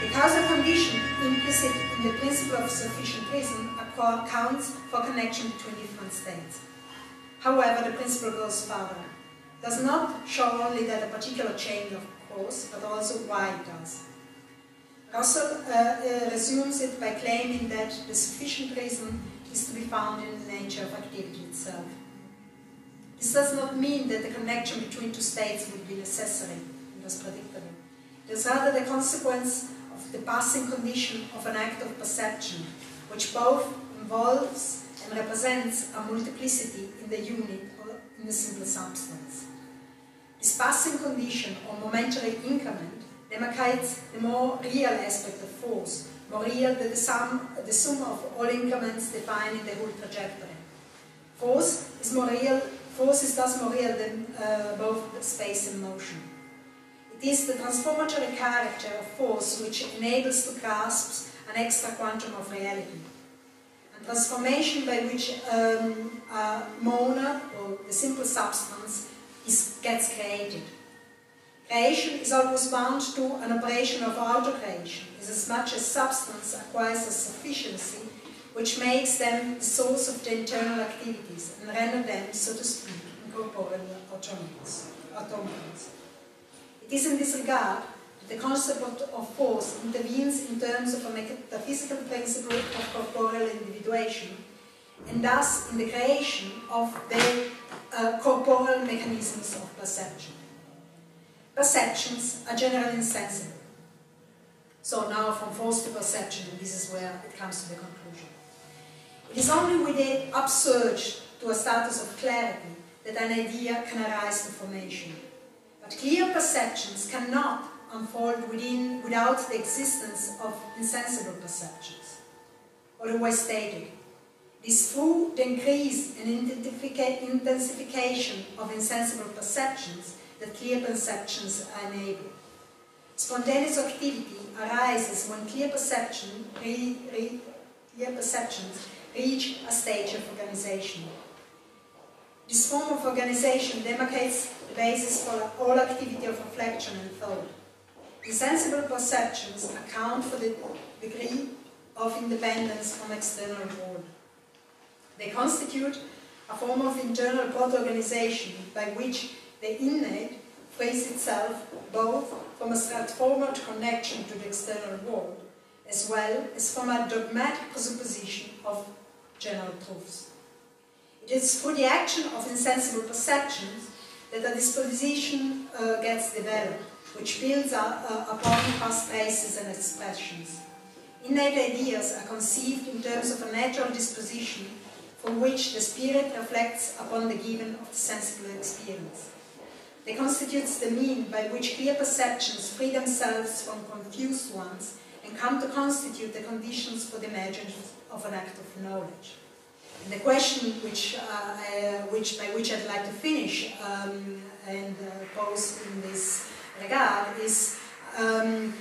The causal condition implicit in the principle of sufficient reason accounts for connection between different states. However, the principle goes further. It does not show only that a particular change of course, but also why it does. Russell uh, uh, resumes it by claiming that the sufficient reason is to be found in the nature of activity itself. This does not mean that the connection between two states would be necessary and thus predictable. It is rather the consequence of the passing condition of an act of perception, which both involves and represents a multiplicity in the unit or in the simple substance. This passing condition or momentary increment demarcates the more real aspect of force, more real than the sum, the sum of all increments defining the whole trajectory. Force is more real, force is thus more real than uh, both space and motion. It is the transformatory character of force which enables to grasp an extra quantum of reality. And transformation by which um, a monad, or the simple substance, is, gets created. Creation is always bound to an operation of auto-creation, is as much as substance acquires a sufficiency which makes them the source of the internal activities and render them, so to speak, incorporeal autonomous. It is in this regard that the concept of force intervenes in terms of a metaphysical principle of corporeal individuation and thus in the creation of the uh, corporeal mechanisms of perception. Perceptions are generally insensible. So now from force to perception, and this is where it comes to the conclusion. It is only with the upsurge to a status of clarity that an idea can arise to formation. But clear perceptions cannot unfold within, without the existence of insensible perceptions. Otherwise stated, it is through the increase and intensification of insensible perceptions that clear perceptions are enabled. Spontaneous activity arises when clear perception, re, re, clear perceptions reach a stage of organization. This form of organization demarcates the basis for all activity of reflection and thought. Insensible perceptions account for the degree of independence from external world. They constitute a form of internal proto-organization by which the innate frees itself both from a straightforward connection to the external world as well as from a dogmatic presupposition of general truths. It is through the action of insensible perceptions that a disposition uh, gets developed, which builds up, uh, upon past traces and expressions. Innate ideas are conceived in terms of a natural disposition from which the spirit reflects upon the given of the sensible experience. They constitute the mean by which clear perceptions free themselves from confused ones and come to constitute the conditions for the emergence of an act of knowledge. And the question which, uh, uh, which, by which I'd like to finish um, and uh, pose in this regard is, um,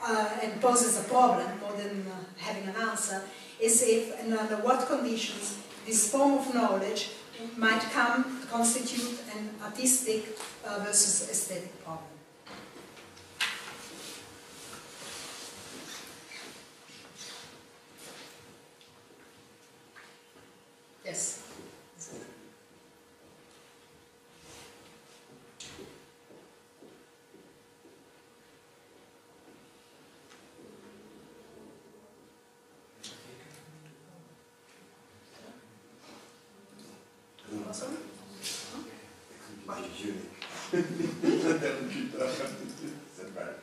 uh, and poses a problem more than uh, having an answer, is if and under what conditions this form of knowledge might come constitute an artistic uh, versus aesthetic problem. Yes. Awesome. Mike is unique. C'est bad.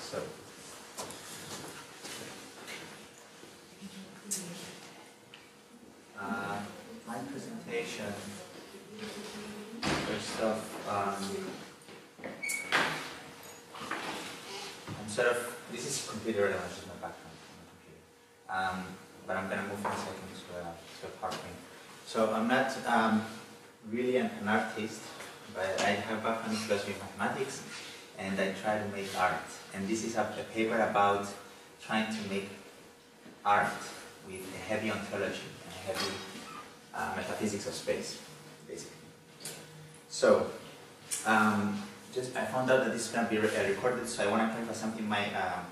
So, uh, my presentation, first off, um, Sort of, this is computer relevant, this is my background the computer. Um, but I'm gonna move in a second to a, to a PowerPoint. So I'm not um, really an, an artist, but I have a background in philosophy and mathematics, and I try to make art. And this is a, a paper about trying to make art with a heavy ontology and a heavy uh, metaphysics of space, basically. So, um, just I found out that this is going to be re- uh, recorded, so I want to clarify something in my um,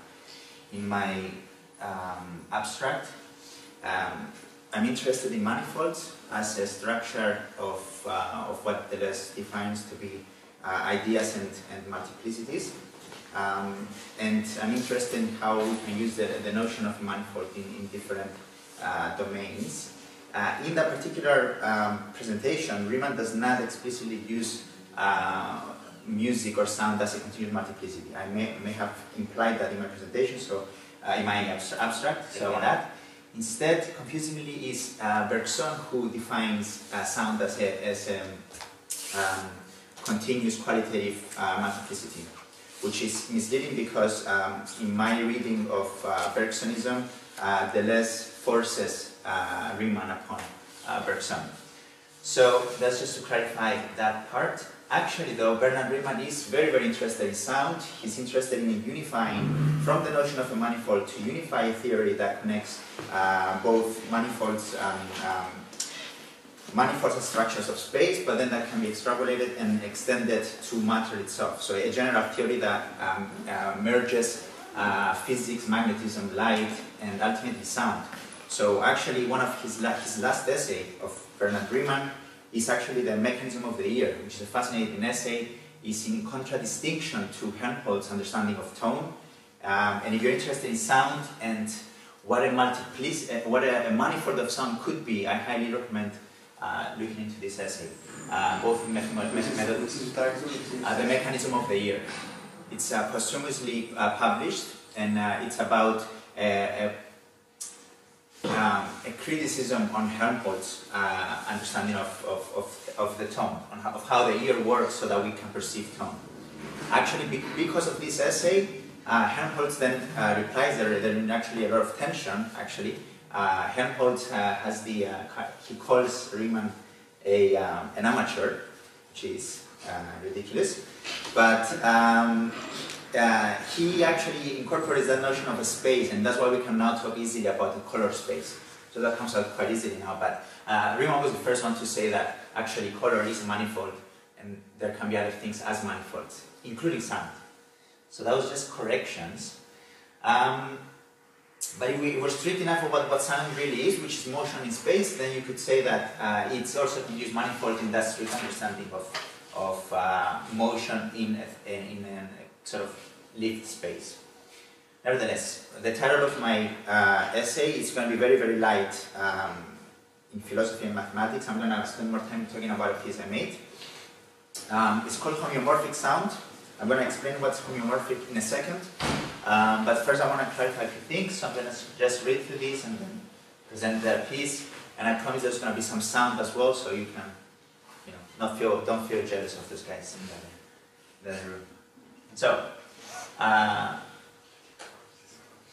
in my um, abstract. Um, I'm interested in manifolds as a structure of, uh, of what Deleuze defines to be uh, ideas and, and multiplicities. Um, and I'm interested in how we can use the, the notion of manifold in, in different uh, domains. Uh, in that particular um, presentation, Riemann does not explicitly use uh, music or sound as a continuous multiplicity. I may, may have implied that in my presentation, so uh, in my abs- abstract, so that. Instead, confusingly, is uh, Bergson who defines uh, sound as a, as a um, continuous qualitative uh, multiplicity, which is misleading because um, in my reading of uh, Bergsonism, uh, Deleuze forces uh, Riemann upon uh, Bergson. So that's just to clarify that part. Actually, though, Bernhard Riemann is very, very interested in sound. He's interested in unifying from the notion of a manifold to unify a theory that connects uh, both manifolds and um, manifolds and structures of space, but then that can be extrapolated and extended to matter itself. So a general theory that um, uh, merges uh, physics, magnetism, light, and ultimately sound. So actually, one of his, la his last essay of Bernhard Riemann is actually the mechanism of the ear, which is a fascinating essay. is in contradistinction to Helmholtz's understanding of tone. Um, and if you're interested in sound and what a multiplic uh, what a, a, manifold of sound could be, I highly recommend uh, looking into this essay. Uh, both methods. Uh, the mechanism of the ear. It's uh, posthumously uh, published, and it's about a, um, a criticism on Helmholtz's uh, understanding of, of, of, of, the tone, how, of how the ear works so that we can perceive tone. Actually, be, because of this essay, uh, Helmholtz then uh, replies, there, there's actually a lot of tension, actually. Uh, Helmholtz uh, has the, uh, he calls Riemann a, um, an amateur, which is ridiculous. But um, he actually incorporates that notion of a space, and that's why we can now talk easily about the color space. So that comes out quite easily now. But uh, Riemann was the first one to say that actually color is a manifold, and there can be other things as manifolds, including sound. So that was just corrections. Um, but if we were strict enough about what sound really is, which is motion in space, then you could say that uh, it's also can use manifold in that strict understanding of, of uh, motion in, a, in, in sort of lived space. Nevertheless, the title of my uh, essay is going to be very, very light um, in philosophy and mathematics. I'm going to spend more time talking about a piece I made. Um, it's called homeomorphic sound. I'm going to explain what's homeomorphic in a second. Um, but first I want to clarify a few things. So I'm going to just read through this and then present the piece. And I promise there's going to be some sound as well, so you can, you know, not feel, don't feel jealous of those guys in the, the room. So, uh,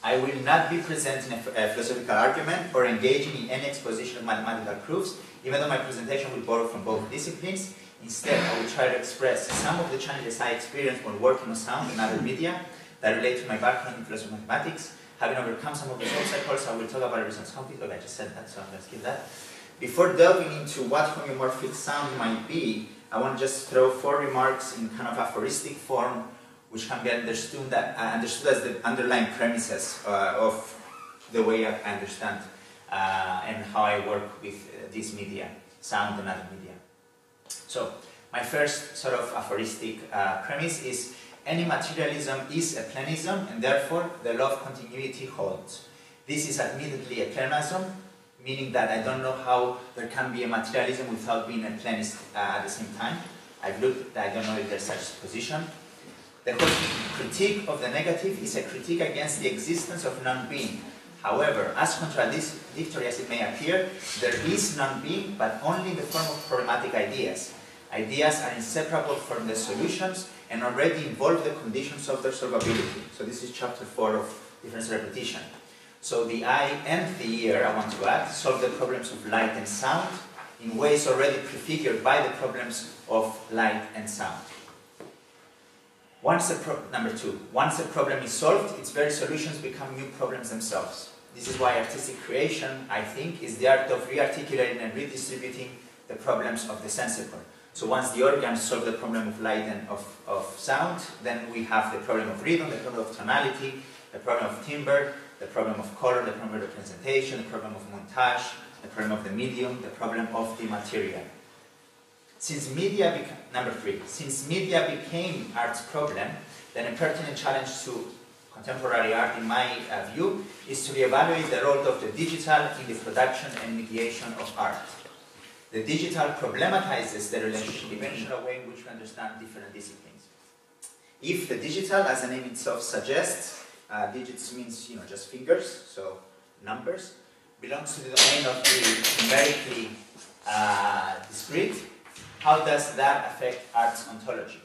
I will not be presenting a, a, philosophical argument or engaging in any exposition of mathematical proofs, even though my presentation will borrow from both disciplines. Instead, I will try to express some of the challenges I experienced when working on sound and other media that relate to my background in philosophy of mathematics. Having overcome some of the obstacles, I will talk about results complete. Okay, I just said that, so I'm going to skip that. Before delving into what homeomorphic sound might be, I want to just throw four remarks in kind of aphoristic form which can be understood, that, uh, understood as the underlying premises uh, of the way I understand uh, and how I work with uh, this media, sound and other media. So, my first sort of aphoristic uh, premise is any materialism is a plenism and therefore the law of continuity holds. This is admittedly a pleonasm, meaning that I don't know how there can be a materialism without being a plenist uh, at the same time. I've looked, I don't know if there's such a position. The critique of the negative is a critique against the existence of non-being. However, as contradictory as it may appear, there is non-being, but only in the form of problematic ideas. Ideas are inseparable from the solutions and already involve the conditions of their solvability. So this is chapter 4 of difference repetition. So the eye and the ear, I want to add, solve the problems of light and sound in ways already prefigured by the problems of light and sound. Once a number two, once a problem is solved, its very solutions become new problems themselves. This is why artistic creation, I think, is the art of rearticulating and redistributing the problems of the sensible. So once the organs solve the problem of light and of, of sound, then we have the problem of rhythm, the problem of tonality, the problem of timbre, the problem of color, the problem of representation, the problem of montage, the problem of the medium, the problem of the material. Since media became, number three, since media became art's problem, then a pertinent challenge to contemporary art, in my uh, view, is to reevaluate the role of the digital in the production and mediation of art. The digital problematizes the relationship dimensional way in which we understand different disciplines. If the digital, as the name itself suggests, uh, digits means you know just fingers, so numbers, belongs to the domain of the numerically uh, discrete, how does that affect art's ontology?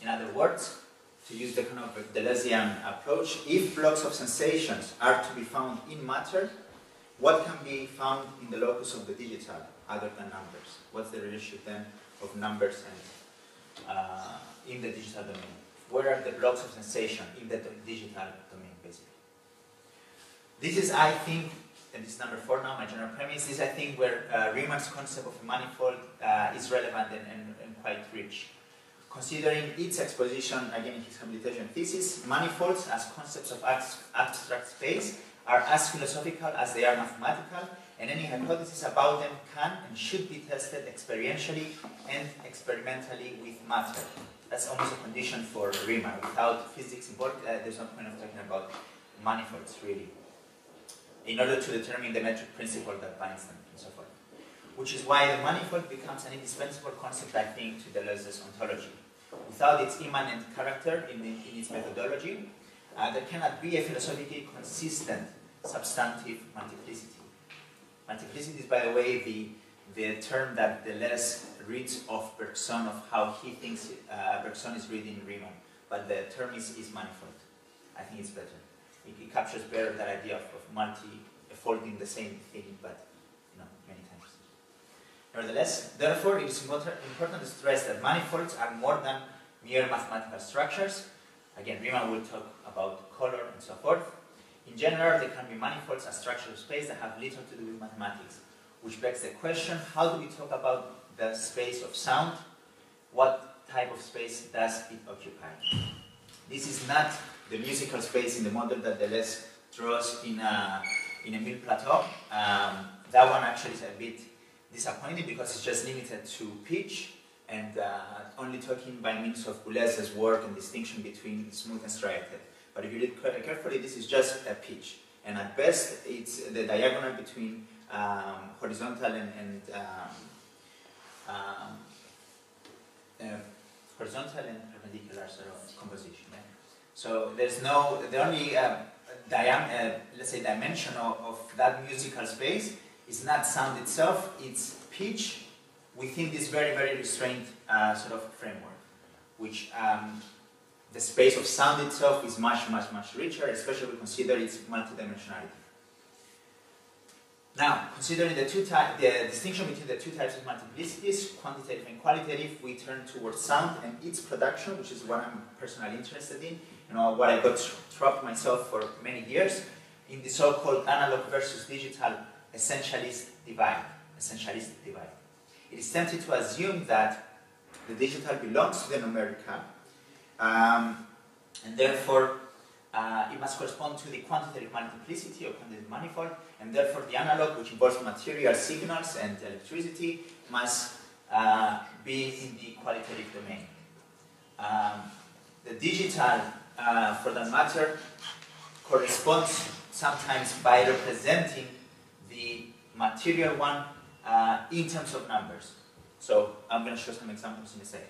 In other words, to use the kind of Deleuzean approach, if blocks of sensations are to be found in matter, what can be found in the locus of the digital? other than numbers? What's the relationship then of numbers and uh, in the digital domain? Where are the blocks of sensation in the digital domain, basically? This is, I think, and this is number four now, my general premise, is I think where uh, Riemann's concept of a manifold uh, is relevant and, and, and, quite rich. Considering its exposition, again in his habilitation thesis, manifolds as concepts of abstract space are as philosophical as they are mathematical, and any hypothesis about them can and should be tested experientially and experimentally with matter. That's almost a condition for Riemann. Without physics involved, uh, there's no point of talking about manifolds, really in order to determine the metric principle that binds them and so forth. Which is why the manifold becomes an indispensable concept, I think, to Deleuze's ontology. Without its immanent character in, the, in its methodology, uh, there cannot be a philosophically consistent substantive multiplicity. Multiplicity is, by the way, the, the term that Deleuze reads of Bergson, of how he thinks uh, Bergson is reading Riemann, but the term is, is manifold. I think it's better it, it captures better that idea of, of multi-folding the same thing, but you know, many times. Nevertheless, therefore, it is important to stress that manifolds are more than mere mathematical structures. Again, Riemann will talk about color and so forth. In general, there can be manifolds as structures of space that have little to do with mathematics, which begs the question, how do we talk about the space of sound? What type of space does it occupy? This is not the musical space in the model that Deleuze draws in a, in Mille Plateaux. Um, that one actually is a bit disappointing because it's just limited to pitch and uh, only talking by means of Boulez's work and distinction between smooth and striated. But if you read carefully, this is just a pitch. And at best, it's the diagonal between um, horizontal and, and um, um uh, horizontal and perpendicular sort of composition. So there's no, the only uh, uh, let's say dimension of, of, that musical space is not sound itself, it's pitch within this very, very restrained uh, sort of framework, which um, the space of sound itself is much, much, much richer, especially when we consider its multidimensionality. Now, considering the, two the distinction between the two types of multiplicities, quantitative and qualitative, we turn towards sound and its production, which is what I'm personally interested in, you know, what I got trapped myself for many years in the so-called analog versus digital essentialist divide, essentialistic divide. It is tempting to assume that the digital belongs to the numerical, um, and therefore uh, it must correspond to the quantitative multiplicity or quantitative manifold, and therefore the analog, which involves material signals and electricity, must uh, be in the qualitative domain. Um, the digital uh, for that matter, corresponds sometimes by representing the material one uh, in terms of numbers. So I'm going to show some examples in a second.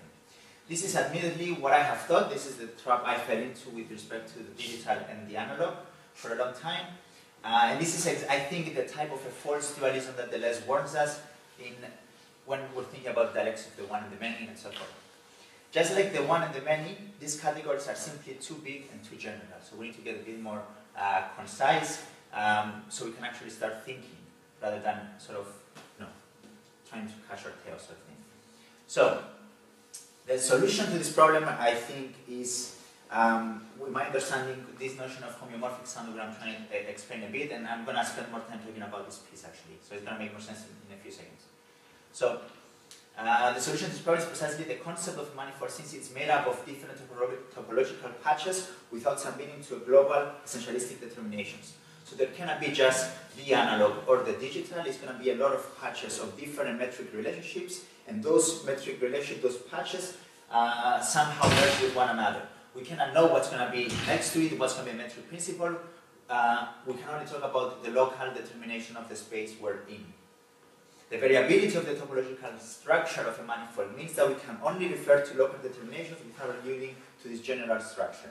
This is admittedly what I have thought. This is the trap I fell into with respect to the digital and the analog for a long time. Uh, and this is, I think, the type of a false dualism that Deleuze warns us in when we're thinking about dialectics of the one and the many and so forth. Just like the one and the many, these categories are simply too big and too general. So we need to get a bit more uh, concise um, so we can actually start thinking rather than sort of you know, trying to catch our tails sort of thing. So the solution to this problem, I think, is um, with my understanding, this notion of homeomorphic sound I'm trying to explain a bit, and I'm going to spend more time talking about this piece actually. So it's going to make more sense in, in a few seconds. So uh, the solution to this problem is precisely the concept of manifold since it's made up of different topological patches without submitting to a global essentialistic determinations. So there cannot be just the analog or the digital, it's going to be a lot of patches of different metric relationships, and those metric relationships, those patches, uh, somehow merge with one another. We cannot know what's going to be next to it, what's going to be a metric principle. Uh, we can only talk about the local determination of the space we're in. The variability of the topological structure of a manifold means that we can only refer to local determinations without alluding to this general structure.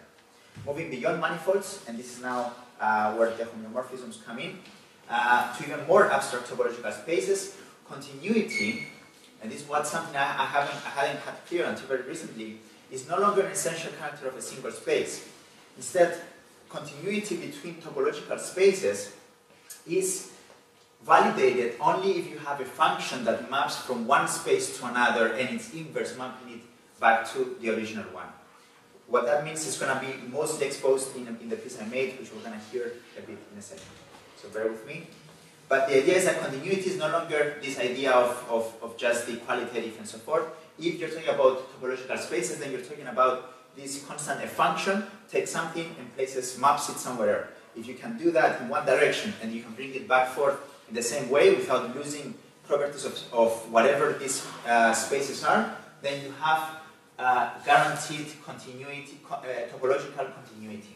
Moving beyond manifolds, and this is now uh, where the homeomorphisms come in, uh, to even more abstract topological spaces, continuity, and this is what something I, I, haven't, I hadn't had clear until very recently, is no longer an essential character of a single space. Instead, continuity between topological spaces is validated only if you have a function that maps from one space to another and its inverse mapping it back to the original one. What that means is going to be mostly exposed in, in the piece I made, which we're going to hear a bit in a second. So bear with me. But the idea is that continuity is no longer this idea of, of, of just the qualitative and so forth. If you're talking about topological spaces, then you're talking about this constant a function takes something and places maps it somewhere. If you can do that in one direction and you can bring it back forth in the same way without losing properties of, of whatever these uh, spaces are, then you have uh, guaranteed continuity, uh, topological continuity.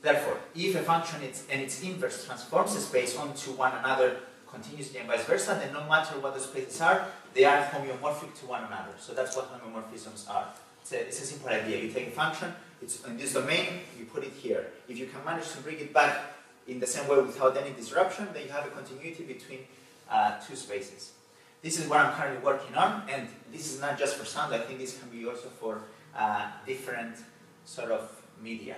Therefore, if a function and its inverse transforms a space onto one another continuously and vice versa, then no matter what the spaces are, they are homeomorphic to one another. So that's what homeomorphisms are. It's a, it's a simple idea. You take a function, it's in this domain, you put it here. If you can manage to bring it back in the same way without any disruption, then you have a continuity between uh, two spaces. This is what I'm currently working on, and this is not just for sound, I think this can be also for uh, different sort of media.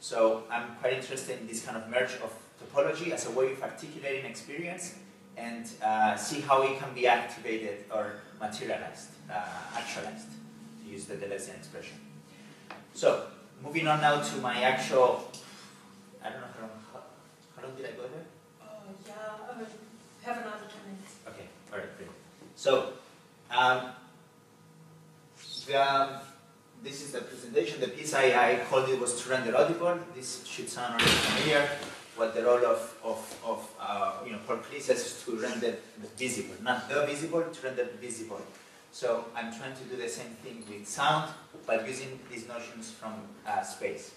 So I'm quite interested in this kind of merge of topology as a way of articulating experience and uh, see how it can be activated or materialized, uh, actualized, to use the Deleuzean expression. So, moving on now to my actual, I don't know how long, how, did I go there? Uh, yeah, uh, have another 10 minutes. Okay, all right, great. So, um, the, this is the presentation. The piece I, I called it was to render audible. This should sound already familiar. What the role of, of, of uh, you know, Paul Klee says is to render visible, not the visible, to render visible. So I'm trying to do the same thing with sound, but using these notions from uh, space.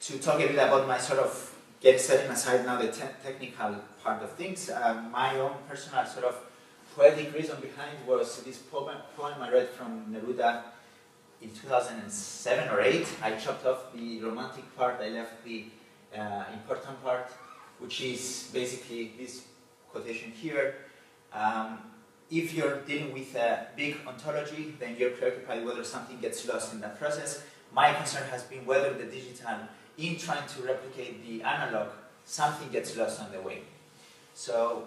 To talk a bit about my sort of, get setting aside now the te technical part of things, uh, my own personal sort of poetic reason behind was this poem, poem I read from Neruda in 2007 or 8. I chopped off the romantic part, I left the uh, important part, which is basically this quotation here. Um, if you're dealing with a big ontology, then you're preoccupied whether something gets lost in that process. My concern has been whether the digital, in trying to replicate the analog, something gets lost on the way. So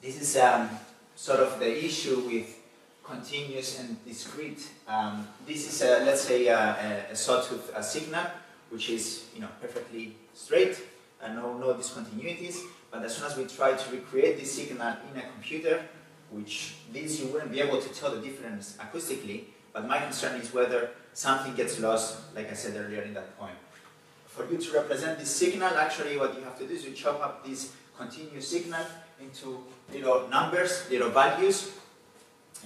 this is um, sort of the issue with continuous and discrete. Um, this is, a, let's say, a, a, sawtooth a signal, which is you know perfectly straight, and no, no discontinuities. But as soon as we try to recreate this signal in a computer, which this you wouldn't be able to tell the difference acoustically, but my concern is whether something gets lost, like I said earlier in that point. For you to represent this signal, actually what you have to do is you chop up this continuous signal into little numbers, little values,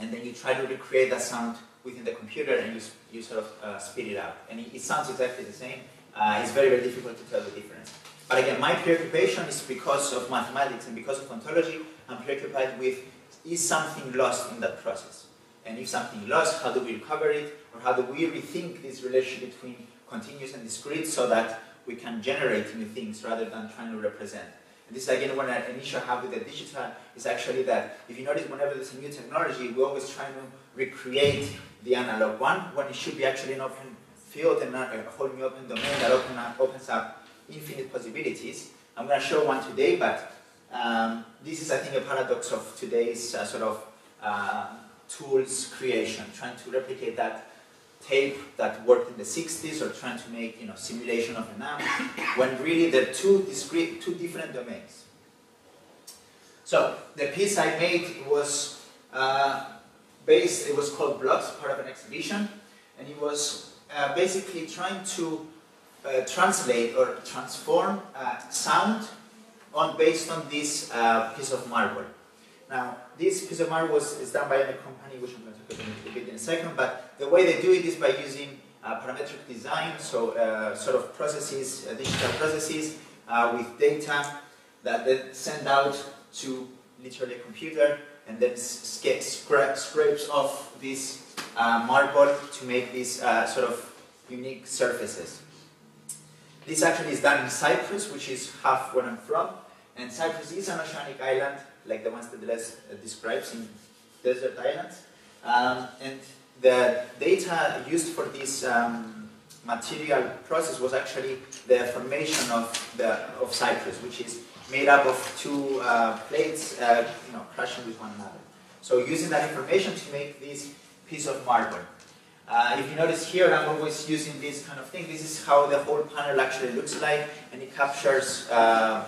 and then you try to recreate that sound within the computer and you, you sort of uh, spit it out. And it, it sounds exactly the same. Uh, it's very, very difficult to tell the difference. But again, my preoccupation is because of mathematics and because of ontology, I'm preoccupied with is something lost in that process? And if something lost, how do we recover it? Or how do we rethink this relation between continuous and discrete so that we can generate new things rather than trying to represent? And this is again one an issue I have with the digital is actually that if you notice whenever there's a new technology, we always try to recreate the analog one when it should be actually an open field and a whole new open domain that open up, opens up infinite possibilities. I'm going to show one today, but um, this is, I think, a paradox of today's uh, sort of uh, tools creation, trying to replicate that tape that worked in the 60s or trying to make you know, simulation of an amp, when really they're two discrete, two different domains. So the piece I made was uh, based, it was called Blocks, part of an exhibition, and it was uh, basically trying to uh, translate or transform uh, sound on based on this uh, piece of marble. Now, this piece of marble was, is done by a company, which I'm going to talk about a bit in a second, but the way they do it is by using uh, parametric design, so uh, sort of processes, uh, digital processes uh, with data that they send out to literally a computer and then scra scrapes off this uh, marble to make these uh, sort of unique surfaces. This actually is done in Cyprus, which is half where I'm from. And Cyprus is an oceanic island, like the ones that Les uh, describes in desert islands. Um, and the data used for this um, material process was actually the formation of, the, of Cyprus, which is made up of two uh, plates, uh, you know, crashing with one another. So using that information to make this piece of marble. Uh, if you notice here, I'm always using this kind of thing. This is how the whole panel actually looks like, and it captures, uh,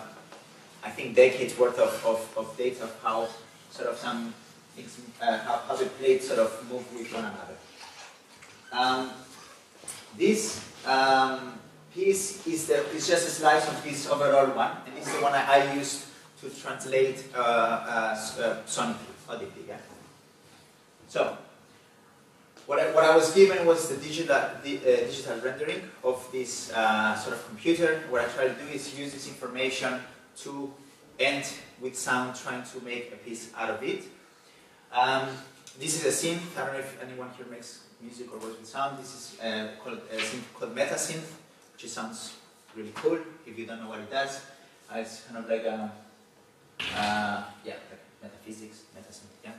I think, decades worth of, of, of, data of how sort of some things, uh, how, how the plates sort of move with one another. Um, this um, piece is, the, is just a slice of this overall one, and this is the one I, I used to translate uh, uh, uh sonically. Yeah? So, what I, what I was given was the digital, the, uh, digital rendering of this uh, sort of computer. What I try to do is use this information to end with sound, trying to make a piece out of it. Um, this is a synth. I don't know if anyone here makes music or works with sound. This is uh, called a synth called MetaSynth, which sounds really cool. If you don't know what it does, uh, it's kind of like a uh, yeah, like metaphysics, MetaSynth. Yeah.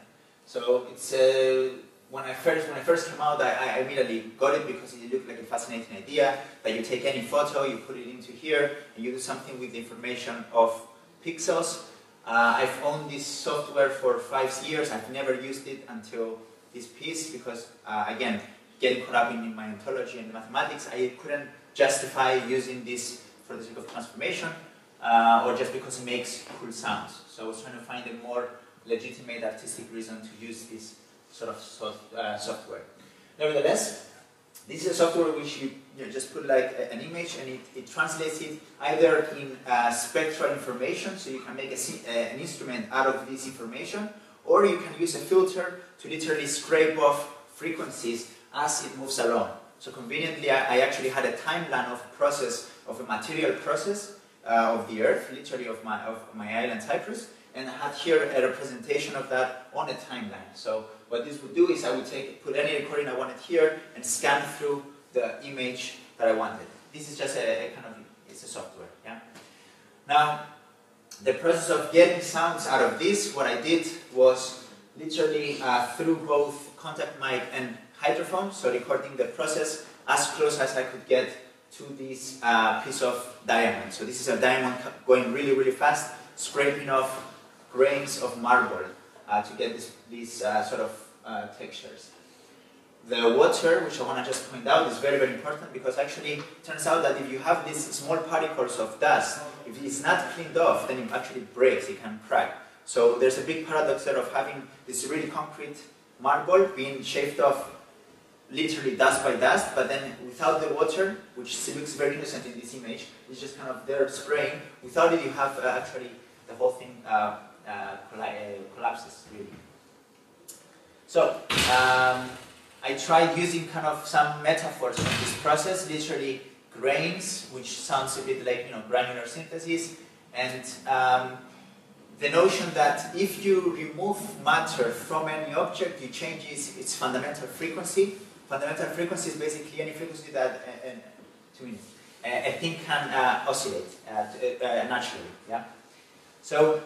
So it's a uh, when I first when I first came out, I, I, immediately got it because it looked like a fascinating idea. That you take any photo, you put it into here, and you do something with the information of pixels. Uh, I've owned this software for five years. I've never used it until this piece because, uh, again, getting caught up in, my ontology and mathematics, I couldn't justify using this for the sake of transformation uh, or just because it makes cool sounds. So I was trying to find a more legitimate artistic reason to use this sort of uh, software. Nevertheless, this is a software which you, you know, just put like an image and it, it, translates it either in uh, spectral information, so you can make a, uh, an instrument out of this information, or you can use a filter to literally scrape off frequencies as it moves along. So conveniently, I, I actually had a timeline of a process, of a material process uh, of the Earth, literally of my, of my island Cyprus, and I had here a representation of that on a timeline. So what this would do is I would take, put any recording I wanted here and scan through the image that I wanted. This is just a, a kind of, it's a software, yeah? Now, the process of getting sounds out of this, what I did was literally uh, through both contact mic and hydrophone, so recording the process as close as I could get to this uh, piece of diamond. So this is a diamond going really, really fast, scraping off grains of marble to get this, these uh, sort of uh, textures. The water, which I want to just point out, is very, very important because actually it turns out that if you have these small particles of dust, if it's not cleaned off, then it actually breaks, it can crack. So there's a big paradox there of having this really concrete marble being shaved off literally dust by dust, but then without the water, which looks very innocent in this image, it's just kind of there spraying. Without it, you have uh, actually the whole thing uh, uh, uh, collapses, really. So, um, I tried using kind of some metaphors from this process, literally grains, which sounds a bit like, you know, granular synthesis, and um, the notion that if you remove matter from any object, you change its, its fundamental frequency. Fundamental frequency is basically any frequency that uh, uh, a thing can uh, oscillate uh, naturally. Yeah. So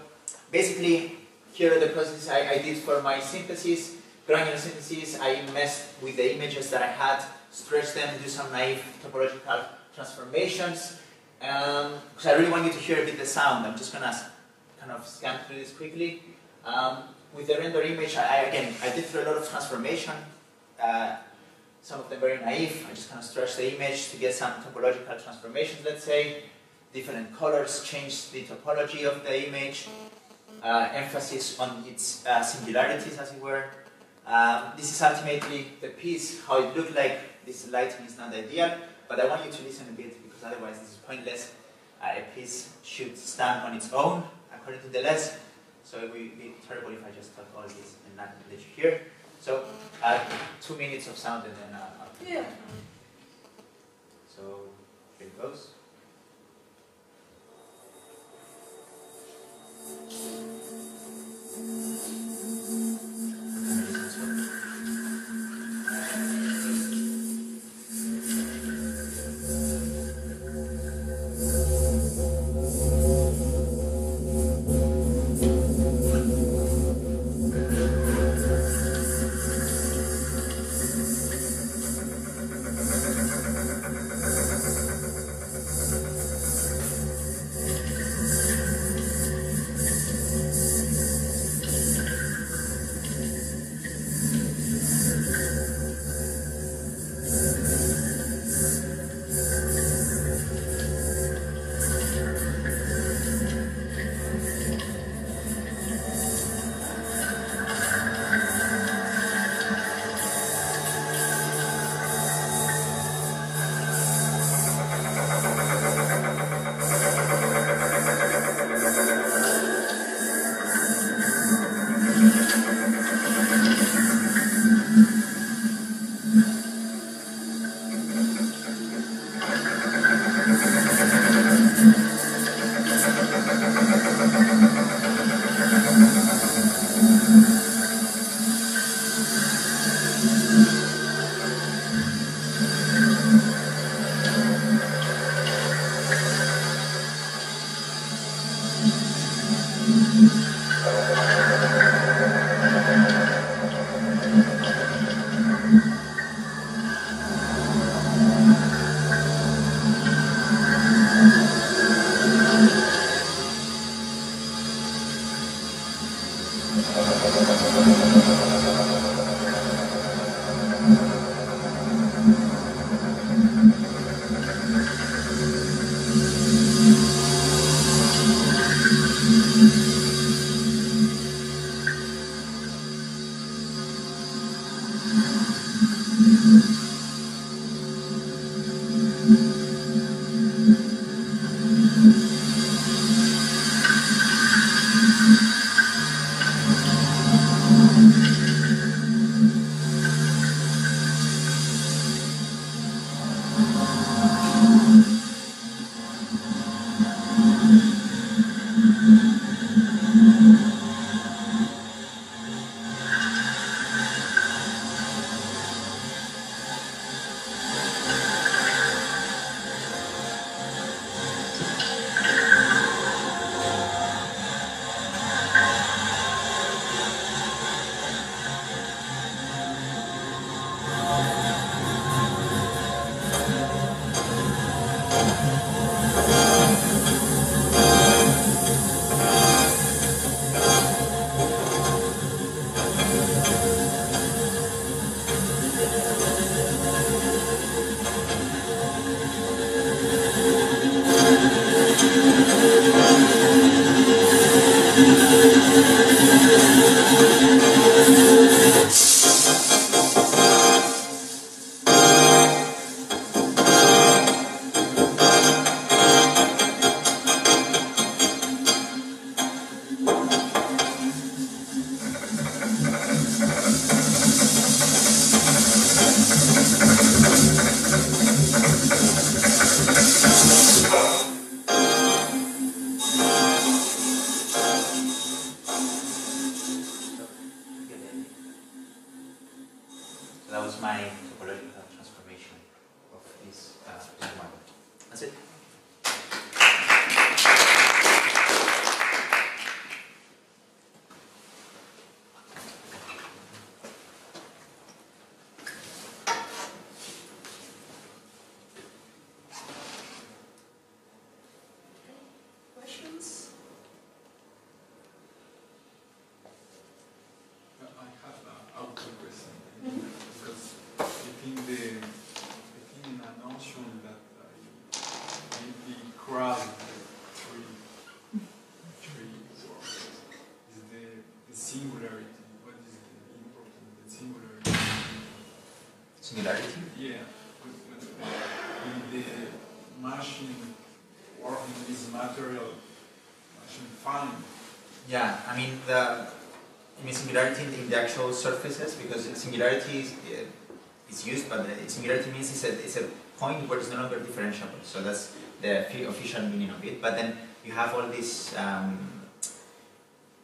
basically, here are the processes I, I did for my synthesis. Granular synthesis, I messed with the images that I had, stretched them, do some naive topological transformations. Because um, I really want you to hear a bit the sound. I'm just going to kind of scan through this quickly. Um, with the render image, I, again, I did through a lot of transformation. Uh, some of them very naive. I just kind of stretched the image to get some topological transformations, let's say. Different colors change the topology of the image uh, emphasis on its uh, singularities, as it were. Um, this is ultimately the piece, how it looked like. This lighting is not ideal, but I want you to listen a bit because otherwise this is pointless. Uh, a piece should stand on its own, according to the Deleuze. So it would be terrible if I just talk all this and not let you hear. So uh, two minutes of sound and then uh, yeah. So here it goes. うん。Singularity? what is the important the singularity Yeah. With the machine working with material, machine fine. Yeah, I mean the I mean singularity in the actual surfaces because singularity is, uh, is used, but the singularity means it's a, it's a point where it's no longer differentiable. So that's the official meaning of it. But then you have all these. Um,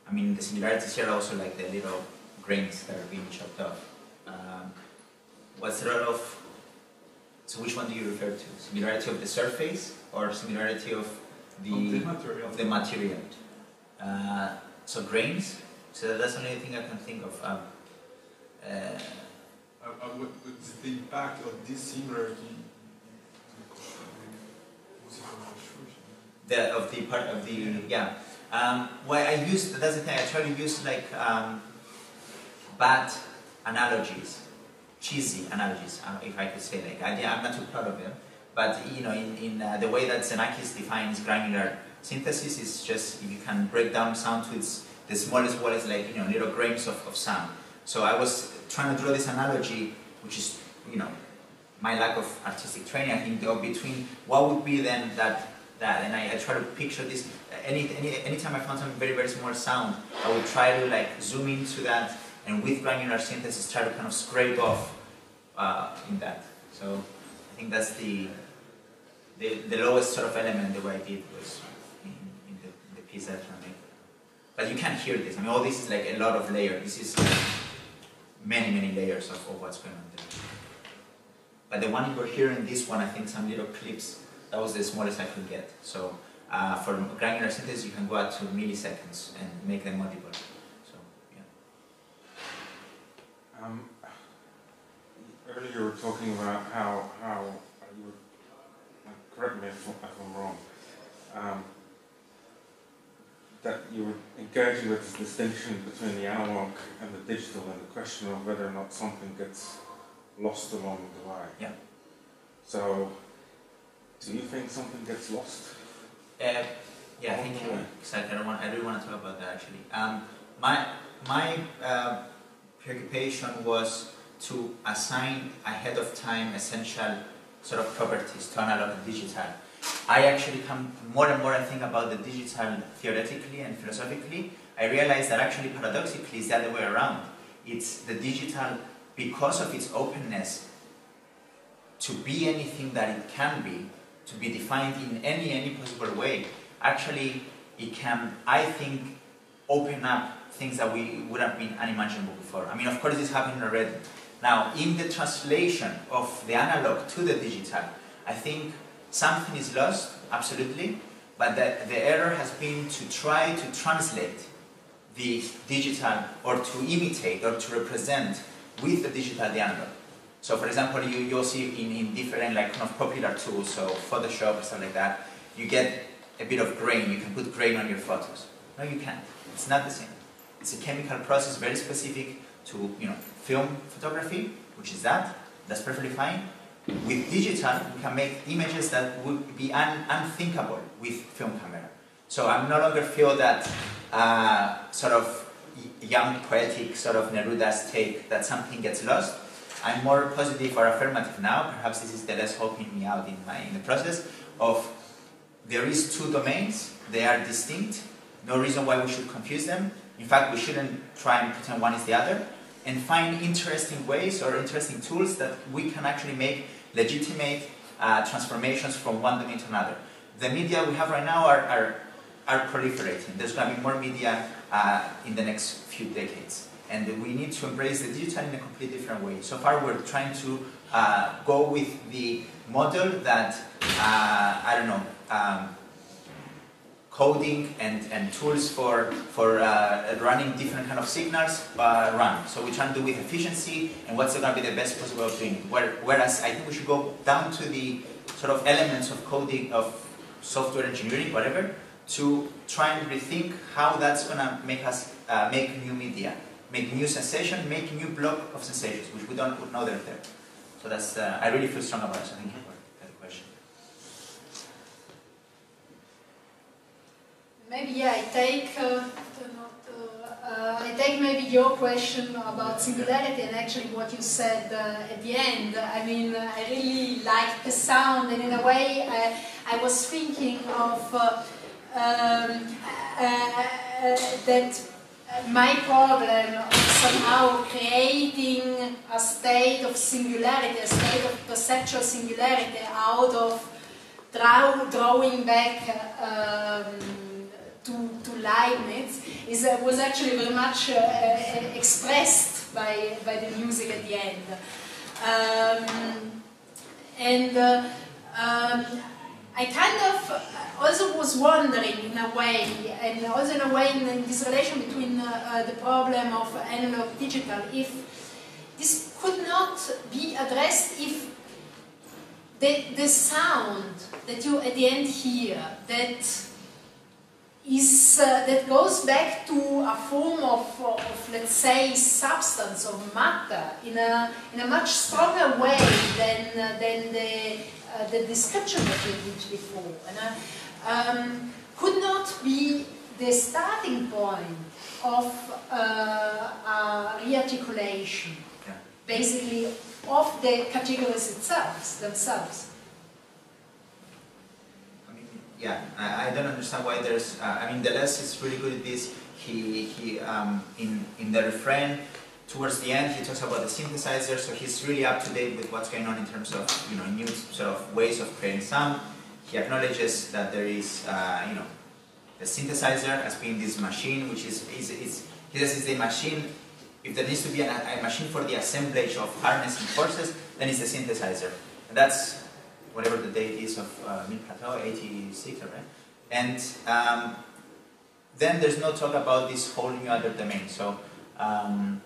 I mean, the similarities here are also like the little grains that are being chopped off. Um, what's the role of, so which one do you refer to? Similarity of the surface or similarity of the, of the material? Of the material. Uh, so grains, so that's the only thing I can think of. Um, uh, uh, uh what's the impact of this singularity? The, of the part of the, yeah. Um, well, I use, that's the thing, I try to use like um, bad analogies cheesy analogies, if I could say. Like I, am not too proud of them, but you know, in, in uh, the way that Xenakis defines granular synthesis is just you can break down sound to its the smallest what is like you know little grains of, of sound. So I was trying to draw this analogy, which is you know my lack of artistic training. I think of between what would be then that that, and I, I try to picture this. Any, any anytime I found some very very small sound, I would try to like zoom into that and with granular synthesis try to kind of scrape off uh, in that. So I think that's the, the, the lowest sort of element the way I did was in, in the, the piece that I made. But you can't hear this. I mean, all this is like a lot of layers. This is like many, many layers of, of what's going on there. But the one you're hearing, this one, I think some little clips, that was the smallest I could get. So uh, for granular synthesis, you can go out to milliseconds and make them audible. So, yeah. Um, earlier you were talking about how, how you were, correct me if, if I'm wrong, um, that you were engaging with this distinction between the analog and the digital and the question of whether or not something gets lost along the way. Yeah. So, do you think something gets lost? Uh, yeah, thank you. Exactly. I don't want. I really want to talk about that actually. Um, my my uh, preoccupation was to assign ahead of time essential sort of properties to analog and digital. I actually come more and more I think about the digital theoretically and philosophically. I realize that actually paradoxically it's the other way around. It's the digital because of its openness to be anything that it can be, to be defined in any any possible way. Actually, it can, I think, open up things that we would have been unimaginable before. I mean, of course, this happened already. Now, in the translation of the analog to the digital, I think something is lost, absolutely, but the, the error has been to try to translate the digital or to imitate or to represent with the digital analog. So, for example, you, you'll see in, in different like kind of popular tools, so Photoshop or stuff like that, you get a bit of grain. You can put grain on your photos. No, you can't. It's not the same. It's a chemical process very specific to you know film photography, which is that. That's perfectly fine. With digital, we can make images that would be un unthinkable with film camera. So I no longer feel that uh, sort of young poetic sort of Neruda's take that something gets lost. I'm more positive or affirmative now. Perhaps this is Deleuze helping me out in my in the process of there is two domains. They are distinct. No reason why we should confuse them. In fact, we shouldn't try and pretend one is the other and find interesting ways or interesting tools that we can actually make legitimate uh, transformations from one domain to another. The media we have right now are, are, are proliferating. There's going to be more media uh, in the next few decades. And we need to embrace the digital in a completely different way. So far, we're trying to uh, go with the model that, uh, I don't know, um, coding and, and tools for, for uh, running different kind of signals uh, run. So we try to do with efficiency and what's going to be the best possible doing. Whereas I think we should go down to the sort of elements of coding, of software engineering, whatever, to try and rethink how that's going to make us uh, make new media, make new sensation, make new block of sensations, which we don't know they're there. So that's, uh, I really feel strong about it, so thank you. maybe yeah, I take uh, uh, I take maybe your question about singularity and actually what you said uh, at the end. I mean, I really like the sound, and in a way, I, I was thinking of uh, um, uh, that my problem of somehow creating a state of singularity, a state of perceptual singularity out of draw, drawing back. Um, to, to Leibniz is, uh, was actually very much uh, uh, expressed by, by the music at the end. Um, and uh, um, I kind of also was wondering in a way, and also in a way in, in this relation between uh, the problem of analog digital, if this could not be addressed if the, the sound that you at the end hear, that is uh, that goes back to a form of, of, let's say, substance of matter in a in a much stronger way than uh, than the uh, the description that we did before, and uh, um, could not be the starting point of uh, rearticulation, basically of the categories itself themselves yeah, I, I, don't understand why there's. Uh, I mean, Deleuze is really good at this. He he um, in in the refrain towards the end he talks about the synthesizer, so he's really up to date with what's going on in terms of you know new sort of ways of creating sound. He acknowledges that there is uh, you know the synthesizer as being this machine, which is is, is he says it's the machine. If there needs to be a, a machine for the assemblage of harnessing forces, then it's the synthesizer. And that's whatever the date is of uh, Mille Plateaux, 86, right? And um, then there's no talk about this whole new other domain. So um,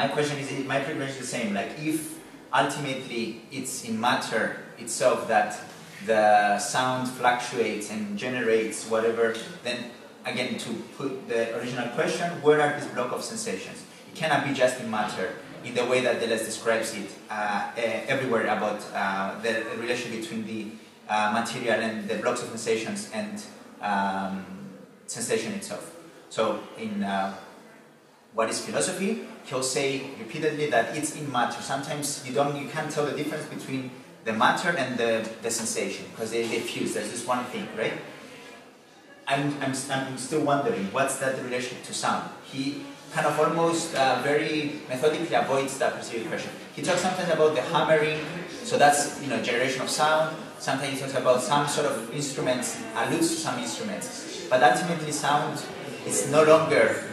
my question is, my preference is the same. Like if ultimately it's in matter itself that the sound fluctuates and generates whatever, then again, to put the original question, where are these block of sensations? It cannot be just in matter in the way that Deleuze describes it uh, everywhere about uh, the relation between the uh, material and the blocks of sensations and um, sensation itself. So in uh, what is philosophy, he'll say repeatedly that it's in matter. Sometimes you don't, you can't tell the difference between the matter and the, the sensation because they, they fuse. There's this one thing, right? I'm, I'm, I'm still wondering what's that relation to sound. He kind of almost uh, very methodically avoids that perceived question. He talks sometimes about the hammering, so that's you know generation of sound. Sometimes he talks about some sort of instruments, alludes to some instruments, but ultimately sound is no longer.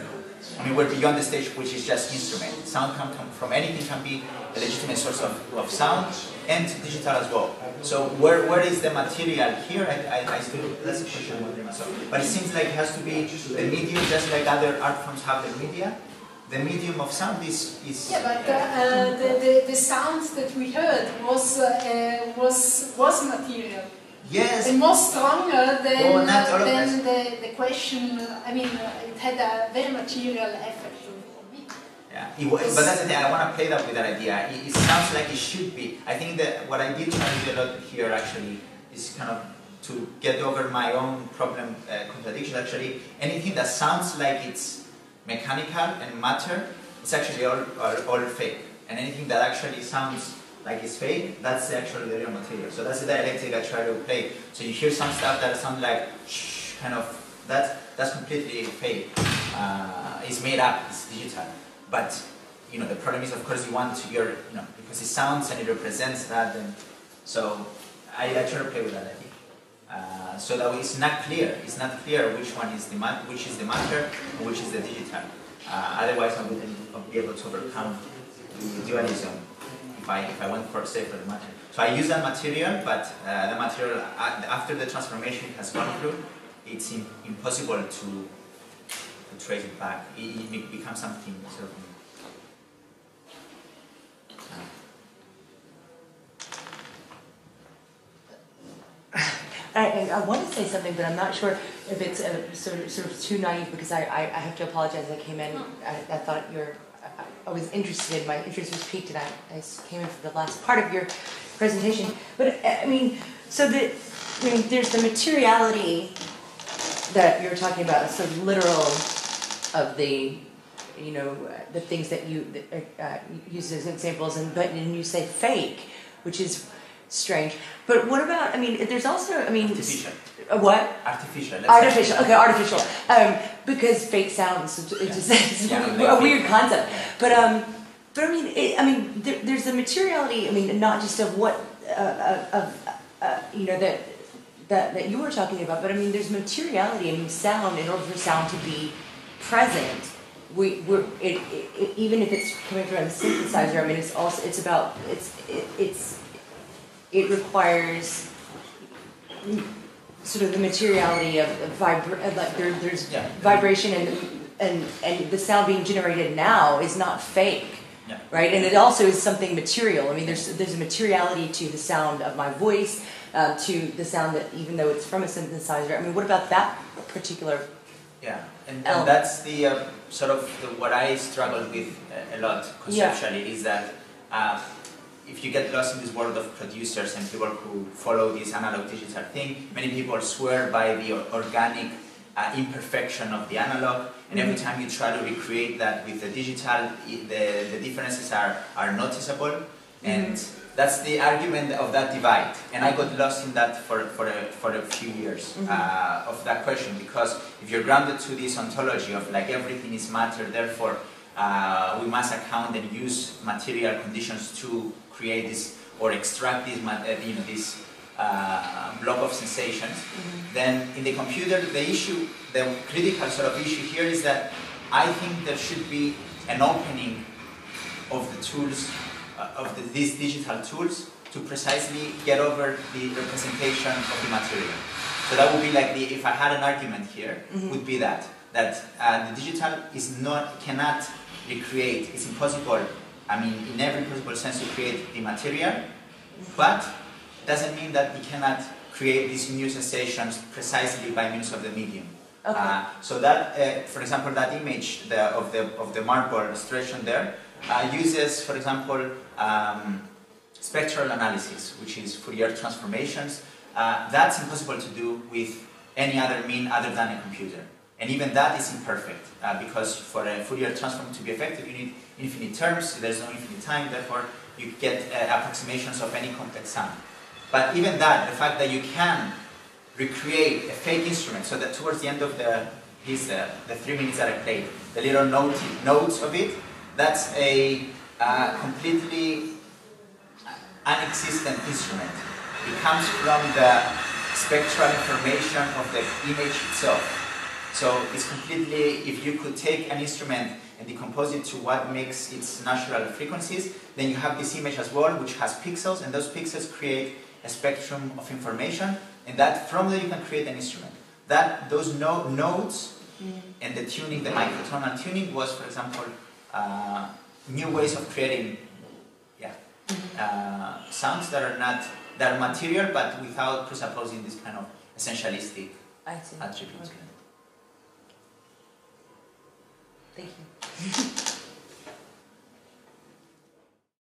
I mean, we're beyond the stage which is just instrument. Sound can come from anything, can be a legitimate source of, of sound, and digital as well. So where, where is the material here? I, I, I still, that's a question. But it seems like it has to be the medium, just like other art forms have the media. The medium of sound is... is yeah, but uh, uh, the, the, the sounds that we heard was, uh, was, was material. Yes. And more stronger than, oh, uh, than the, the question, uh, I mean, uh, it had a very material effect. On me. Yeah, it, was, but that's the thing. I want to play that with that idea. It, it, sounds like it should be. I think that what I did try to do a lot here actually is kind of to get over my own problem uh, contradiction. Actually, anything that sounds like it's mechanical and matter, it's actually all, all, all fake. And anything that actually sounds like it's fake, that's actually the real material. So that's the dialectic I try to play. So you hear some stuff that sounds like shh, kind of that's that's completely fake. Uh, it's made up. It's digital. But you know, the problem is, of course, you want to your, you know, because it sounds and it represents that. And so I, I try to play with that idea. Uh, so that it's not clear. It's not clear which one is the which is the matter and which is the digital. Uh, otherwise, I wouldn't be able to overcome the dualism if I if I went for say for the material. So I use that material, but uh, the material after the transformation has gone through, it's in, impossible to trace it back. It, it becomes something sort of. I, I, want to say something, but I'm not sure if it's uh, sort, of, sort of too naive because I, I, I have to apologize. I came in, I, I thought you're, I, was interested, my interest was piqued, and I, I came in for the last part of your presentation. But I mean, so the, I mean, there's the materiality that you're talking about, so literal of the you know the things that you uh, use as examples and but and you say fake which is strange. But what about i mean there's also i mean artificial. what? Artificial. Artificial. okay artificial. Um, because fake sounds it's just it's yeah, <laughs> a weird concept. Yeah. but um but i mean it, i mean there, there's a materiality i mean not just of what uh, uh of uh, you know that that that you were talking about but i mean there's materiality i mean sound in order for sound to be present, we we're it, it, even if it's coming from a synthesizer. I mean, it's also it's about it's it, it's it requires sort of the materiality of, of vibra- like there, there's yeah. vibration and and and the sound being generated now is not fake. Yeah. Right, and it also is something material. I mean, there's there's a materiality to the sound of my voice, uh, to the sound that even though it's from a synthesizer. I mean, what about that particular yeah, and, and that's the uh, sort of the, what I struggle with a, lot conceptually yeah. is that uh, if you get lost in this world of producers and people who follow this analog digital thing, many people swear by the organic uh, imperfection of the analog, and every mm-hmm. time you try to recreate that with the digital, the, the differences are, are noticeable, and mm-hmm that's the argument of that divide. And I got lost in that for, for, a, for a few years mm-hmm. uh, of that question because if you're grounded to this ontology of like everything is matter, therefore uh, we must account and use material conditions to create this or extract this, uh, you know, this uh, block of sensations, mm-hmm. then in the computer, the issue, the critical sort of issue here is that I think there should be an opening of the tools uh, of the, these digital tools to precisely get over the representation of the material. So that would be like the, if I had an argument here, mm-hmm. would be that that uh, the digital is not cannot recreate. It's impossible. I mean, in every possible sense, to create the material, but doesn't mean that it cannot create these new sensations precisely by means of the medium. Okay. Uh, so that, uh, for example, that image the, of the of the marble illustration there uh, uses, for example, um, spectral analysis, which is Fourier transformations. Uh, that's impossible to do with any other mean other than a computer. And even that is imperfect, uh, because for a Fourier transform to be effective, you need infinite terms, there's no infinite time, therefore you get uh, approximations of any complex sum. But even that, the fact that you can recreate a fake instrument, so that towards the end of the, his, uh, the three minutes that I played, the little note, notes of it, that's a uh, completely unexistent instrument. It comes from the spectral information of the image itself. So it's completely, if you could take an instrument and decompose it to what makes its natural frequencies, then you have this image as well, which has pixels, and those pixels create a spectrum of information, and that from there you can create an instrument. That those no, nodes and the tuning, the microtonal tuning, was, for example, uh, new ways of creating, yeah, uh, sounds that are not that are material, but without presupposing this kind of essentialistic attributes. Okay. Thank you. <laughs>